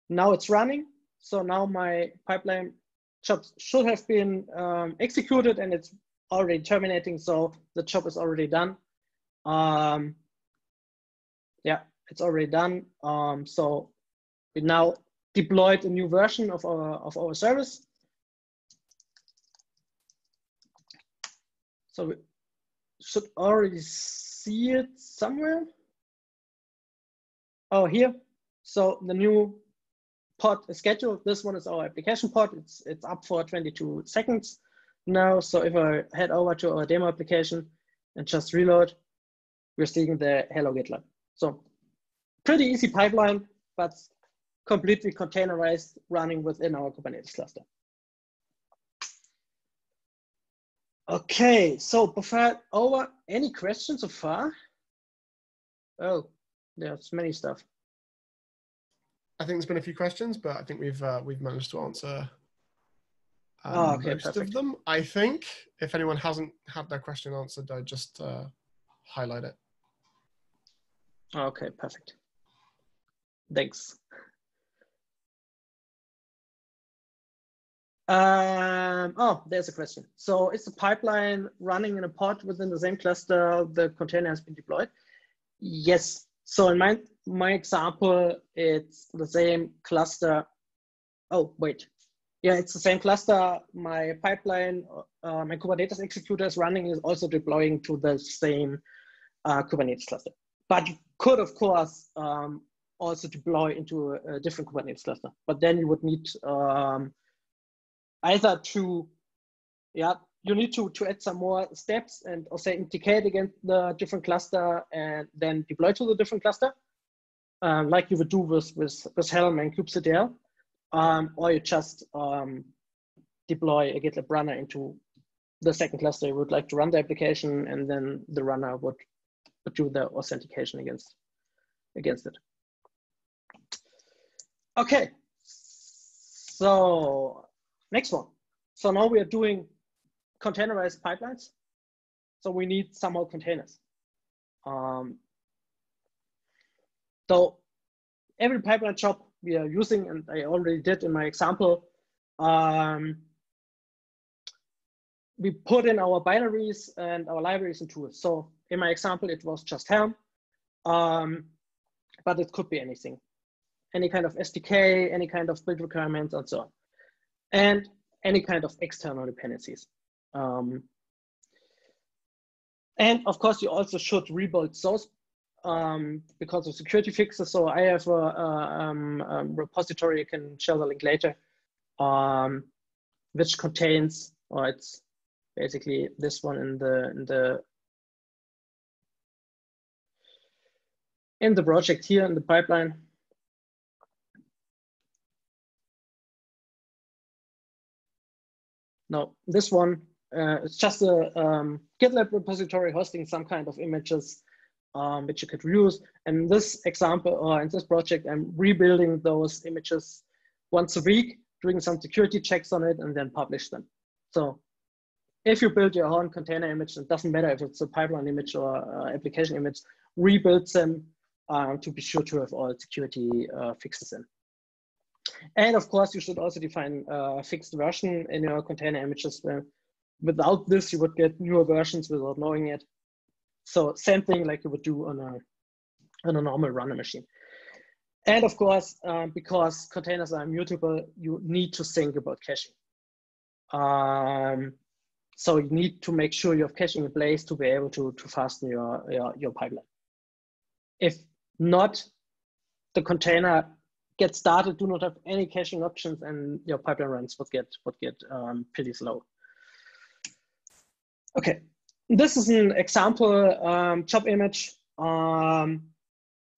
Now it's running. So now my pipeline should have been um, executed and it's already terminating. So the job is already done. Um, yeah, it's already done. Um, so we now deployed a new version of our, of our service. So we should already see it somewhere. Oh, here. So the new pod is scheduled. This one is our application pod. It's, it's up for 22 seconds now. So if I head over to our demo application and just reload, we're seeing the hello GitLab. So pretty easy pipeline, but completely containerized running within our Kubernetes cluster. Okay, so before over, any questions so far? Oh, there's many stuff. I think there's been a few questions, but I think we've uh, we've managed to answer um, oh, okay, most perfect. of them. I think if anyone hasn't had their question answered, I just uh, highlight it. Okay, perfect. Thanks. Um, oh, there's a question. So is the pipeline running in a pod within the same cluster the container has been deployed? Yes. So in my my example, it's the same cluster. Oh, wait. Yeah, it's the same cluster. My pipeline, uh, my Kubernetes executor is running is also deploying to the same uh, Kubernetes cluster. But you could, of course, um, also deploy into a, a, different Kubernetes cluster. But then you would need um, either to, yeah, you need to, to add some more steps and authenticate against the different cluster and then deploy to the different cluster um, like you would do with, with, with Helm and kubectl, um, or you just um, deploy a GitLab runner into the second cluster you would like to run the application, and then the runner would, do the authentication against, against it. Okay, so next one. So now we are doing containerized pipelines. So we need somehow containers. Um, so every pipeline job we are using, and I already did in my example, um, we put in our binaries and our libraries and tools. So in my example, it was just Helm, um, but it could be anything, any kind of SDK, any kind of build requirements, and so on, and any kind of external dependencies. Um, and of course, you also should rebuild those um, because of security fixes. So I have a, a, um, um repository, you can share the link later, um, which contains, or it's basically this one in the, in the, in the project here in the pipeline. No, this one, uh, it's just a um, GitLab repository hosting some kind of images um, which you could reuse. And this example, or in this project, I'm rebuilding those images once a week, doing some security checks on it, and then publish them. So if you build your own container image, it doesn't matter if it's a pipeline image or uh, application image, rebuild them uh, to be sure to have all security uh, fixes in. And of course, you should also define a fixed version in your container images. Where without this, you would get newer versions without knowing it. So same thing like you would do on a, on a normal runner machine. And of course, um, because containers are immutable, you need to think about caching. Um, so you need to make sure you have caching in place to be able to, to fasten your, your, your pipeline. If not, the container gets started, do not have any caching options, and your pipeline runs would get would get um, pretty slow. Okay, this is an example um, job image. Um,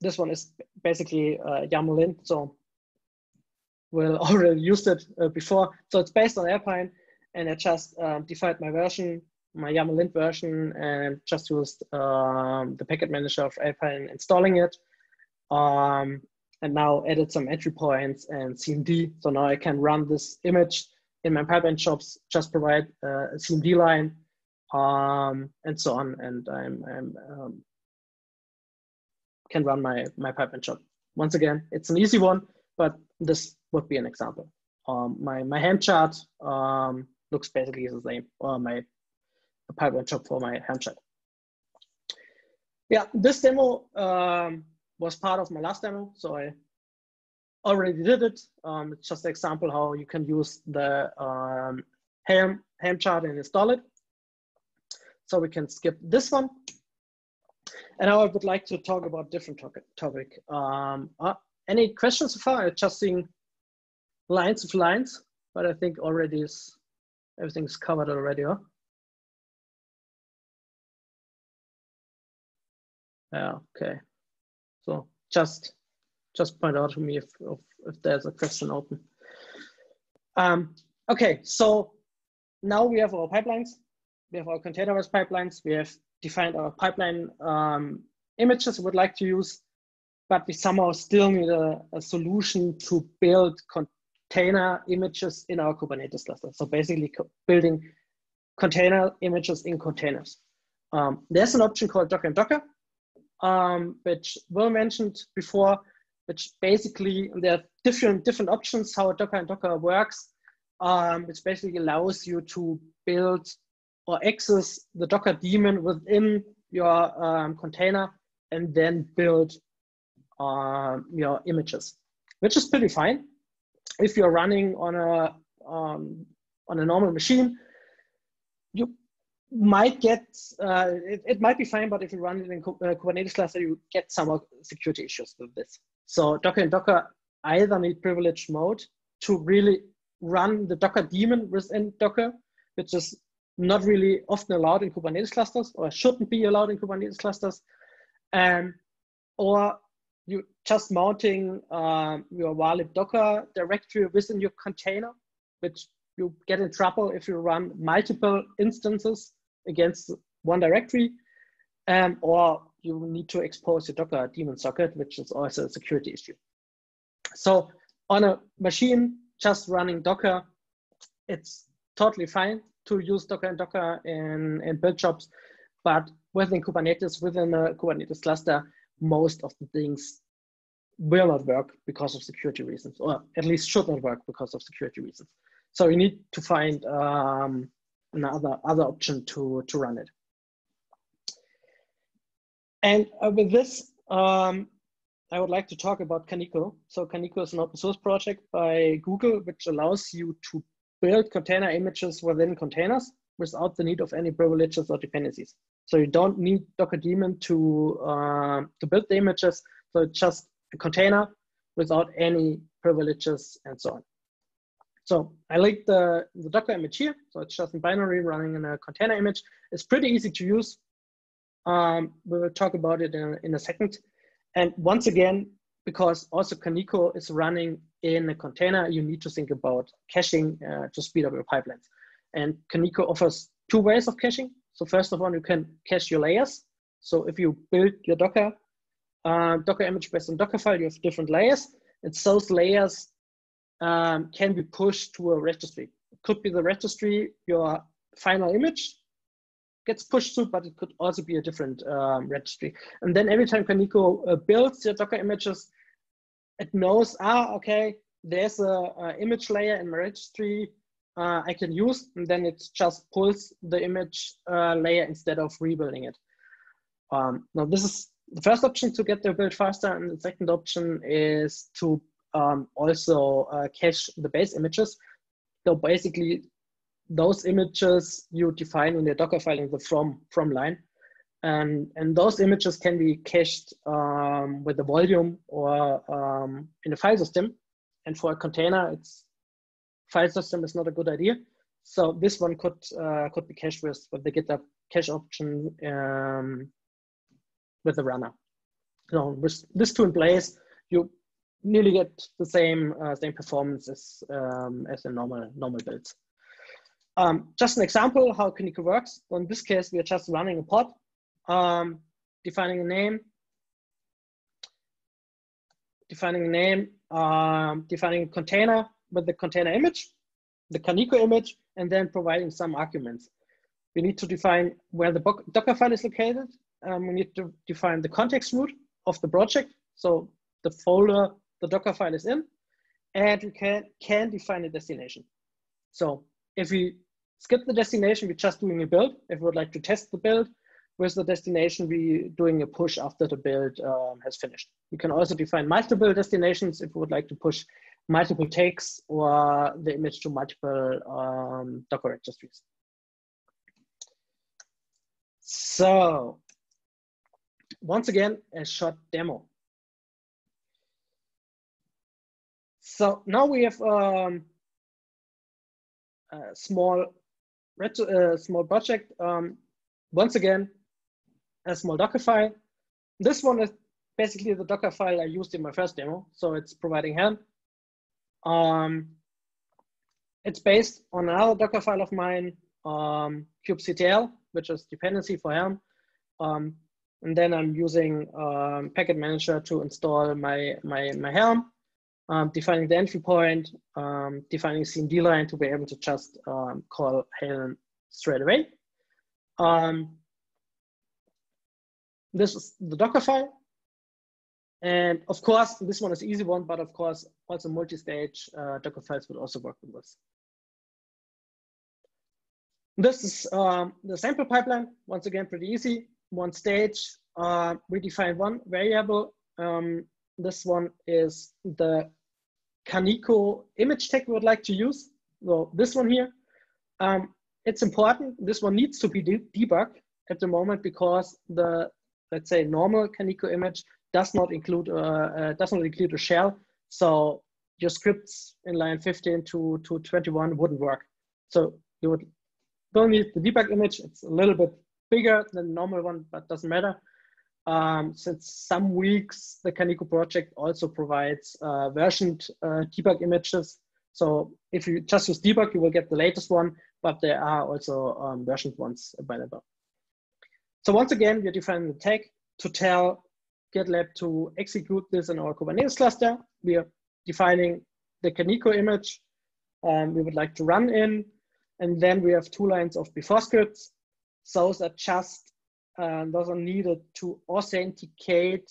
this one is basically uh, YAML so we'll [LAUGHS] already used it uh, before. So it's based on Alpine and I just um, defined my version, my YAML lint version, and just used um, the package manager of Alpine installing it. Um, and now added some entry points and CMD. So now I can run this image in my pipeline jobs, just provide uh, a CMD line um, and so on. And I'm, I'm um, can run my, my pipeline job. Once again, it's an easy one, but this would be an example. Um, my, my Helm chart um, looks basically the same, or my pipeline job for my Helm chart. Yeah, this demo um, was part of my last demo, so I already did it. Um, it's just an example how you can use the um, Helm, Helm chart and install it. So we can skip this one. And now I would like to talk about different topic. topic. Um, uh, any questions so far? I'm just seeing lines of lines, but I think already is everything's covered already. Huh? Yeah, okay. So just just point out to me if, if, if there's a question open. Um, okay, so now we have our pipelines. We have our containerized pipelines. We have defined our pipeline um, images we would like to use, but we somehow still need a, a solution to build container images in our Kubernetes cluster. So basically co building container images in containers. Um, there's an option called Docker and Docker, um, which Will mentioned before, which basically there are different different options how Docker and Docker works, um, which basically allows you to build or access the Docker daemon within your um, container and then build uh, your images, which is pretty fine. If you're running on a um, on a normal machine, you might get uh, it, it, might be fine, but if you run it in uh, Kubernetes cluster, you get some security issues with this. So Docker and Docker either need privileged mode to really run the Docker daemon within Docker, which is not really often allowed in Kubernetes clusters or shouldn't be allowed in Kubernetes clusters. Um, or you just mounting uh, your valid Docker directory within your container, which you get in trouble if you run multiple instances against one directory, um, or you need to expose your Docker daemon socket, which is also a security issue. So on a machine just running Docker, it's totally fine to use Docker and Docker in, in build jobs, but within Kubernetes, within a Kubernetes cluster, most of the things will not work because of security reasons, or at least should not work because of security reasons. So you need to find um, another other option to, to run it. And uh, with this, um, I would like to talk about Kaniko. So Kaniko is an open source project by Google, which allows you to build container images within containers without the need of any privileges or dependencies. So you don't need Docker daemon to, uh, to build the images. So it's just a container without any privileges and so on. So I like the, the Docker image here. So it's just a binary running in a container image. It's pretty easy to use. Um, we will talk about it in, in a second. And once again, because also Kaniko is running in a container, you need to think about caching uh, to speed up your pipelines. And Kaniko offers two ways of caching. So first of all, you can cache your layers. So if you build your Docker uh, Docker image based on Dockerfile, you have different layers. And those layers um, can be pushed to a registry. It could be the registry, your final image gets pushed to, but it could also be a different um, registry. And then every time Kaniko uh, builds your Docker images, it knows, ah, okay, there's a, a image layer in my registry uh, I can use, and then it just pulls the image uh, layer instead of rebuilding it. Um, now this is the first option to get the build faster, and the second option is to um, also uh, cache the base images. So basically, those images you define in the Docker file in the from from line, and and those images can be cached um, with the volume or um, in the file system. And for a container, it's file system is not a good idea. So this one could uh, could be cached with with the GitLab cache option um, with the runner. So with this two in place, you nearly get the same uh, same performance as um, as a normal normal builds. Um, just an example how Kaniko works. In this case, we are just running a pod, um, defining a name, defining a name, um, defining a container with the container image, the Kaniko image, and then providing some arguments. We need to define where the Docker file is located, um, we need to define the context root of the project. So the folder the Docker file is in, and we can, can define a destination. So if we skip the destination, we're just doing a build. If we would like to test the build with the destination, we doing a push after the build um, has finished. We can also define multiple destinations if we would like to push multiple takes or the image to multiple um, Docker registries. So once again, a short demo. So now we have um, a small, uh, small project. Um, once again, a small Docker file. This one is basically the Docker file I used in my first demo. So it's providing Helm. Um, it's based on another Docker file of mine, um, kubectl, which is dependency for Helm. Um, and then I'm using um, Package Manager to install my, my, my Helm, um, defining the entry point, um, defining CMD line to be able to just um, call Helm straight away. Um, this is the Docker file. And of course, this one is easy one, but of course, also multi-stage uh, Docker files would also work with this. This is um, the sample pipeline. Once again, pretty easy one stage, uh, we define one variable. Um, this one is the Kaniko image tag we would like to use. So this one here, um, it's important. This one needs to be de debugged at the moment because the, let's say, normal Kaniko image does not include, uh, uh, does not include a shell. So your scripts in line 15 to, to 21 wouldn't work. So you would don't need the debug image. It's a little bit bigger than normal one, but doesn't matter. Um, since some weeks, the Kaniko project also provides uh, versioned uh, debug images. So if you just use debug, you will get the latest one, but there are also um, versioned ones available. So once again, we're defining the tag to tell GitLab to execute this in our Kubernetes cluster. We are defining the Kaniko image um, we would like to run in. And then we have two lines of before scripts those are just uh, those are needed to authenticate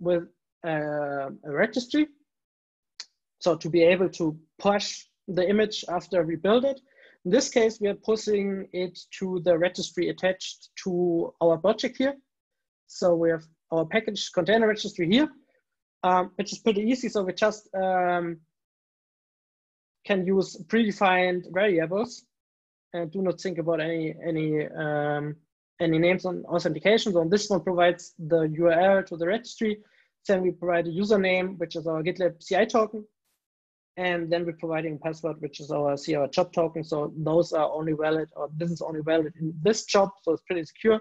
with uh, a registry. So to be able to push the image after we build it. In this case, we are pushing it to the registry attached to our project here. So we have our package container registry here, um, which is pretty easy. So we just um, can use predefined variables and do not think about any any um, any names on authentication. So this one provides the URL to the registry. Then we provide a username, which is our GitLab CI token. And then we're providing a password, which is our CI job token. So those are only valid, or this is only valid in this job. So it's pretty secure.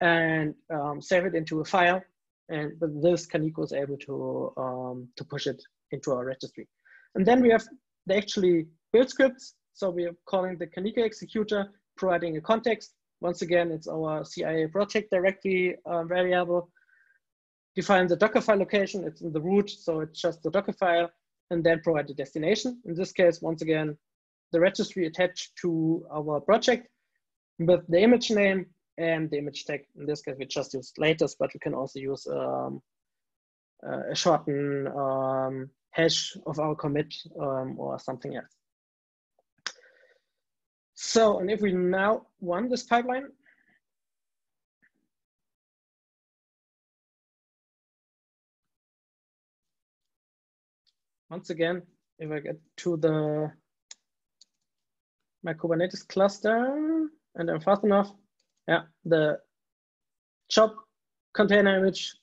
And um, save it into a file. And with this, Kaniko is able to, um, to push it into our registry. And then we have the actually build scripts So we're calling the Kaniko executor, providing a context. Once again, it's our CIA project directory uh, variable. Define the Docker file location, it's in the root, so it's just the Docker file, and then provide the destination. In this case, once again, the registry attached to our project with the image name and the image tag. In this case, we just use latest, but we can also use um, uh, a shortened um, hash of our commit um, or something else. So, and if we now run this pipeline, once again, if I get to the my Kubernetes cluster and I'm fast enough, yeah, the job container image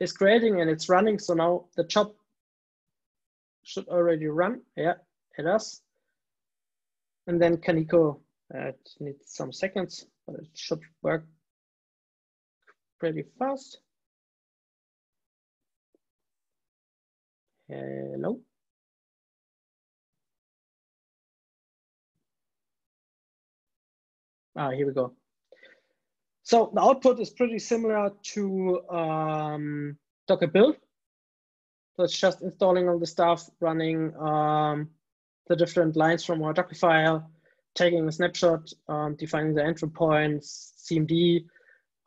is creating and it's running. So now the job should already run. Yeah, it does. And then Kaniko, uh, it needs some seconds, but it should work pretty fast. Hello. Ah, here we go. So the output is pretty similar to um, Docker build. So it's just installing all the stuff, running um, the different lines from our Docker file, taking a snapshot, um, defining the entry points, CMD,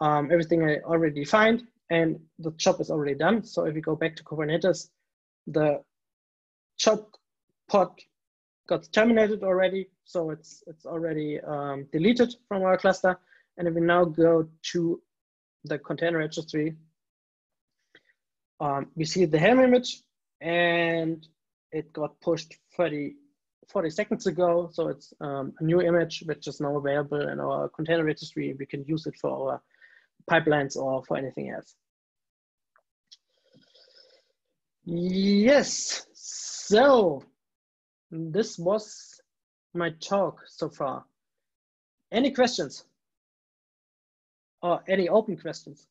um, everything I already defined, and the job is already done. So if we go back to Kubernetes, the job pod got terminated already, so it's it's already um, deleted from our cluster. And if we now go to the container registry, um, we see the Helm image and it got pushed 30, 40 seconds ago. So it's um, a new image which is now available in our container registry. We can use it for our pipelines or for anything else. Yes, so this was my talk so far. Any questions? Or any open questions?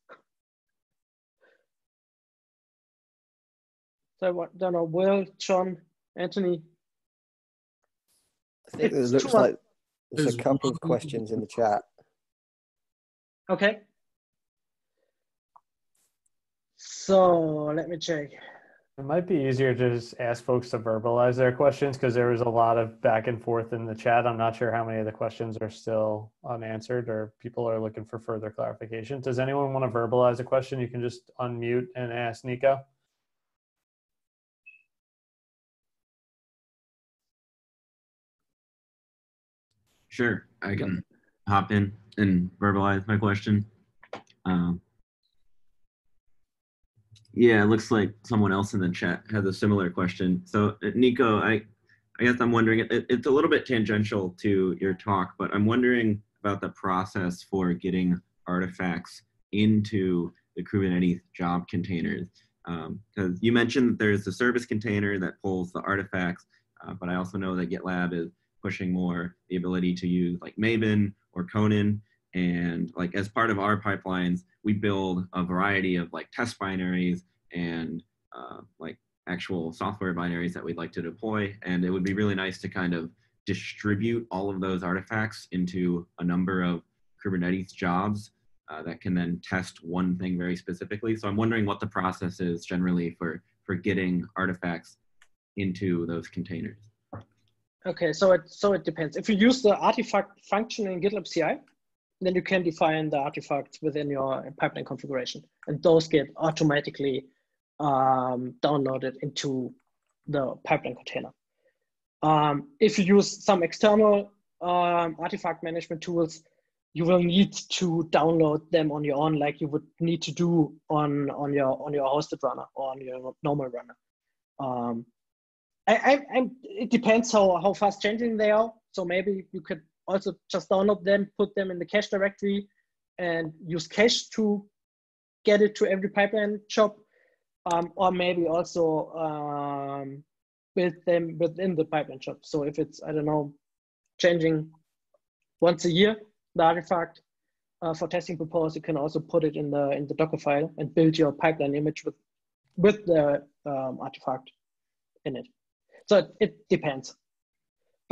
So I don't know, Will, John, Anthony. I think it looks like there's a couple of questions in the chat. Okay. So let me check. It might be easier to just ask folks to verbalize their questions because there was a lot of back and forth in the chat. I'm not sure how many of the questions are still unanswered or people are looking for further clarification. Does anyone want to verbalize a question? You can just unmute and ask Nico. Sure, I can hop in and verbalize my question. Um, yeah, it looks like someone else in the chat has a similar question. So, uh, Nico, I, I guess I'm wondering, it, it's a little bit tangential to your talk, but I'm wondering about the process for getting artifacts into the Kubernetes job containers. Because um, you mentioned that there's a service container that pulls the artifacts, uh, but I also know that GitLab is pushing more the ability to use like Maven or Conan. And like as part of our pipelines, we build a variety of like test binaries and uh, like actual software binaries that we'd like to deploy. And it would be really nice to kind of distribute all of those artifacts into a number of Kubernetes jobs uh, that can then test one thing very specifically. So I'm wondering what the process is generally for, for getting artifacts into those containers. Okay, so it so it depends. If you use the artifact function in GitLab CI, then you can define the artifacts within your pipeline configuration, and those get automatically um, downloaded into the pipeline container. Um, if you use some external um, artifact management tools, you will need to download them on your own, like you would need to do on on your on your hosted runner or on your normal runner. Um, I, I, I, it depends how how fast changing they are. So maybe you could also just download them, put them in the cache directory, and use cache to get it to every pipeline job, um, or maybe also um, build them within the pipeline job. So if it's I don't know, changing once a year the artifact uh, for testing purposes, you can also put it in the in the Docker file and build your pipeline image with with the um, artifact in it. So it, it depends.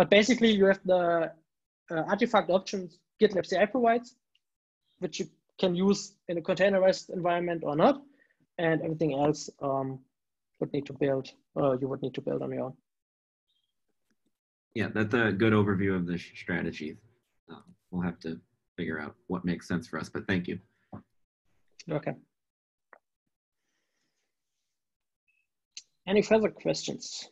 but basically you have the uh, artifact options GitLab CI provides, which you can use in a containerized environment or not, and everything else um, would need to build, uh, you would need to build on your own. Yeah, that's a good overview of the strategy. Um, we'll have to figure out what makes sense for us, but thank you. Okay. Any further questions?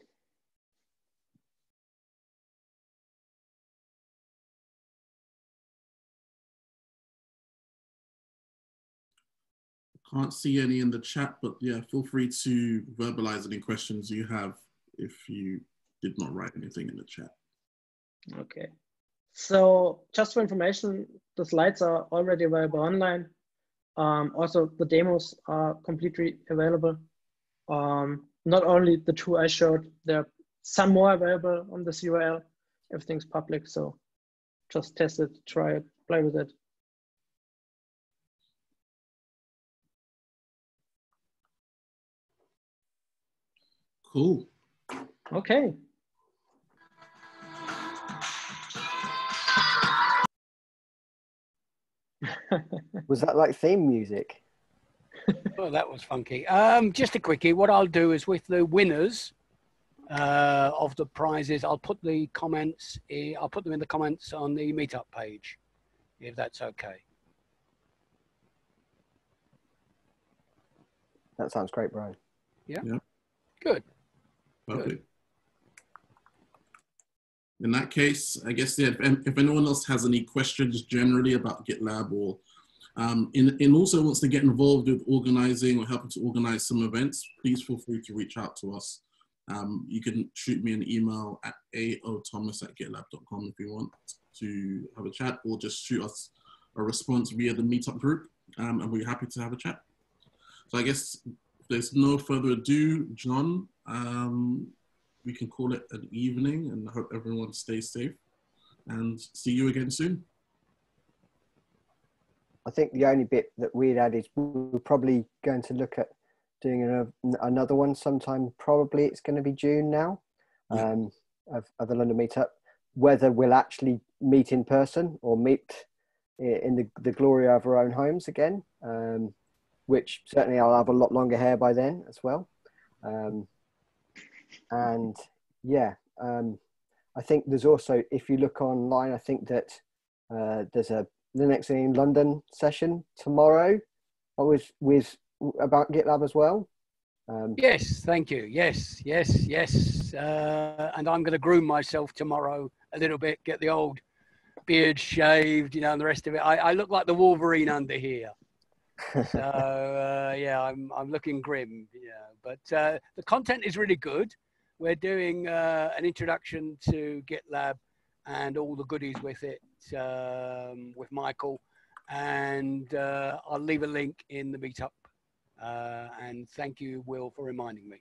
Can't see any in the chat, but yeah, feel free to verbalize any questions you have if you did not write anything in the chat. Okay. So just for information, the slides are already available online. Um, also, the demos are completely available. Um, not only the two I showed, there are some more available on this URL. Everything's public, so just test it, try it, play with it. Cool. Okay. [LAUGHS] Was that like theme music? Oh, that was funky. Um, just a quickie. What I'll do is with the winners uh, of the prizes, I'll put the comments. i I'll put them in the comments on the meetup page, if that's okay. That sounds great, Brian. Yeah. Yeah. Good. Perfect. In that case, I guess if, if anyone else has any questions generally about GitLab or um, and, and also wants to get involved with organizing or helping to organize some events, please feel free to reach out to us. Um, you can shoot me an email at aothomas at gitlab.com if you want to have a chat or just shoot us a response via the meetup group um, and we're happy to have a chat. So I guess there's no further ado, John, um, we can call it an evening and I hope everyone stays safe and see you again soon. I think the only bit that we'd add is we're probably going to look at doing an, another one sometime. Probably it's going to be June now Yeah. um, of, of the London meetup. Whether we'll actually meet in person or meet in the, the glory of our own homes again, um, which certainly I'll have a lot longer hair by then as well. Um, and yeah, um, I think there's also, if you look online, I think that uh, there's a Linux in London session tomorrow with with about GitLab as well. Um, Yes, thank you. Yes, yes, yes. Uh, and I'm going to groom myself tomorrow a little bit, get the old beard shaved, you know, and the rest of it. I, I look like the Wolverine under here. So uh, yeah, I'm I'm looking grim. Yeah, but uh, the content is really good. We're doing uh, an introduction to GitLab and all the goodies with it um, with Michael, and uh, I'll leave a link in the meetup. Uh, and thank you, Will, for reminding me.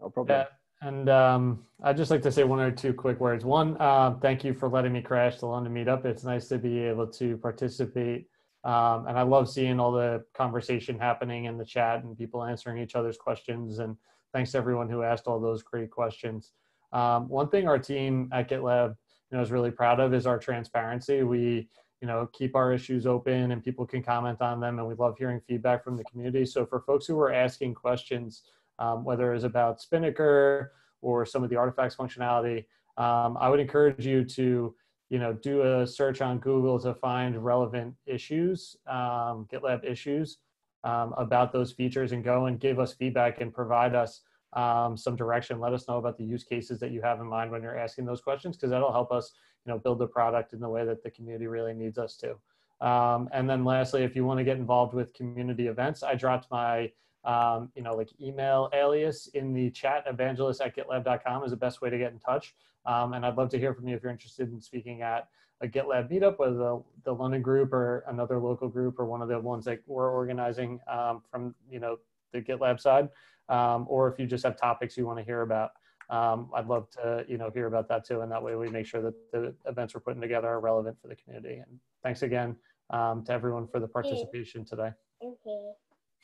no problem. Yeah, and um, I'd just like to say one or two quick words. One, uh, thank you for letting me crash the London meetup. It's nice to be able to participate, um, and I love seeing all the conversation happening in the chat and people answering each other's questions. And thanks to everyone who asked all those great questions. Um, one thing our team at GitLab you know, is really proud of is our transparency. We you know keep our issues open and people can comment on them, and we love hearing feedback from the community. So for folks who are asking questions um, whether it's about Spinnaker or some of the artifacts functionality, um, I would encourage you to, you know, do a search on Google to find relevant issues, um, GitLab issues um, about those features and go and give us feedback and provide us um, some direction. Let us know about the use cases that you have in mind when you're asking those questions, because that'll help us, you know, build the product in the way that the community really needs us to. Um, and then lastly, if you want to get involved with community events, I dropped my um, you know, like email alias in the chat, evangelist at gitlab.com is the best way to get in touch. Um, and I'd love to hear from you if you're interested in speaking at a GitLab meetup, whether the, the London group or another local group or one of the ones that we're organizing um, from, you know, the GitLab side, um, or if you just have topics you want to hear about. Um, I'd love to, you know, hear about that too. And that way we make sure that the events we're putting together are relevant for the community. And thanks again um, to everyone for the participation today. Okay.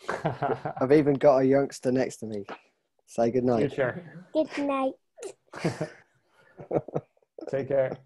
[LAUGHS] I've even got a youngster next to me. Say good night. Sure. Good night. [LAUGHS] Take care.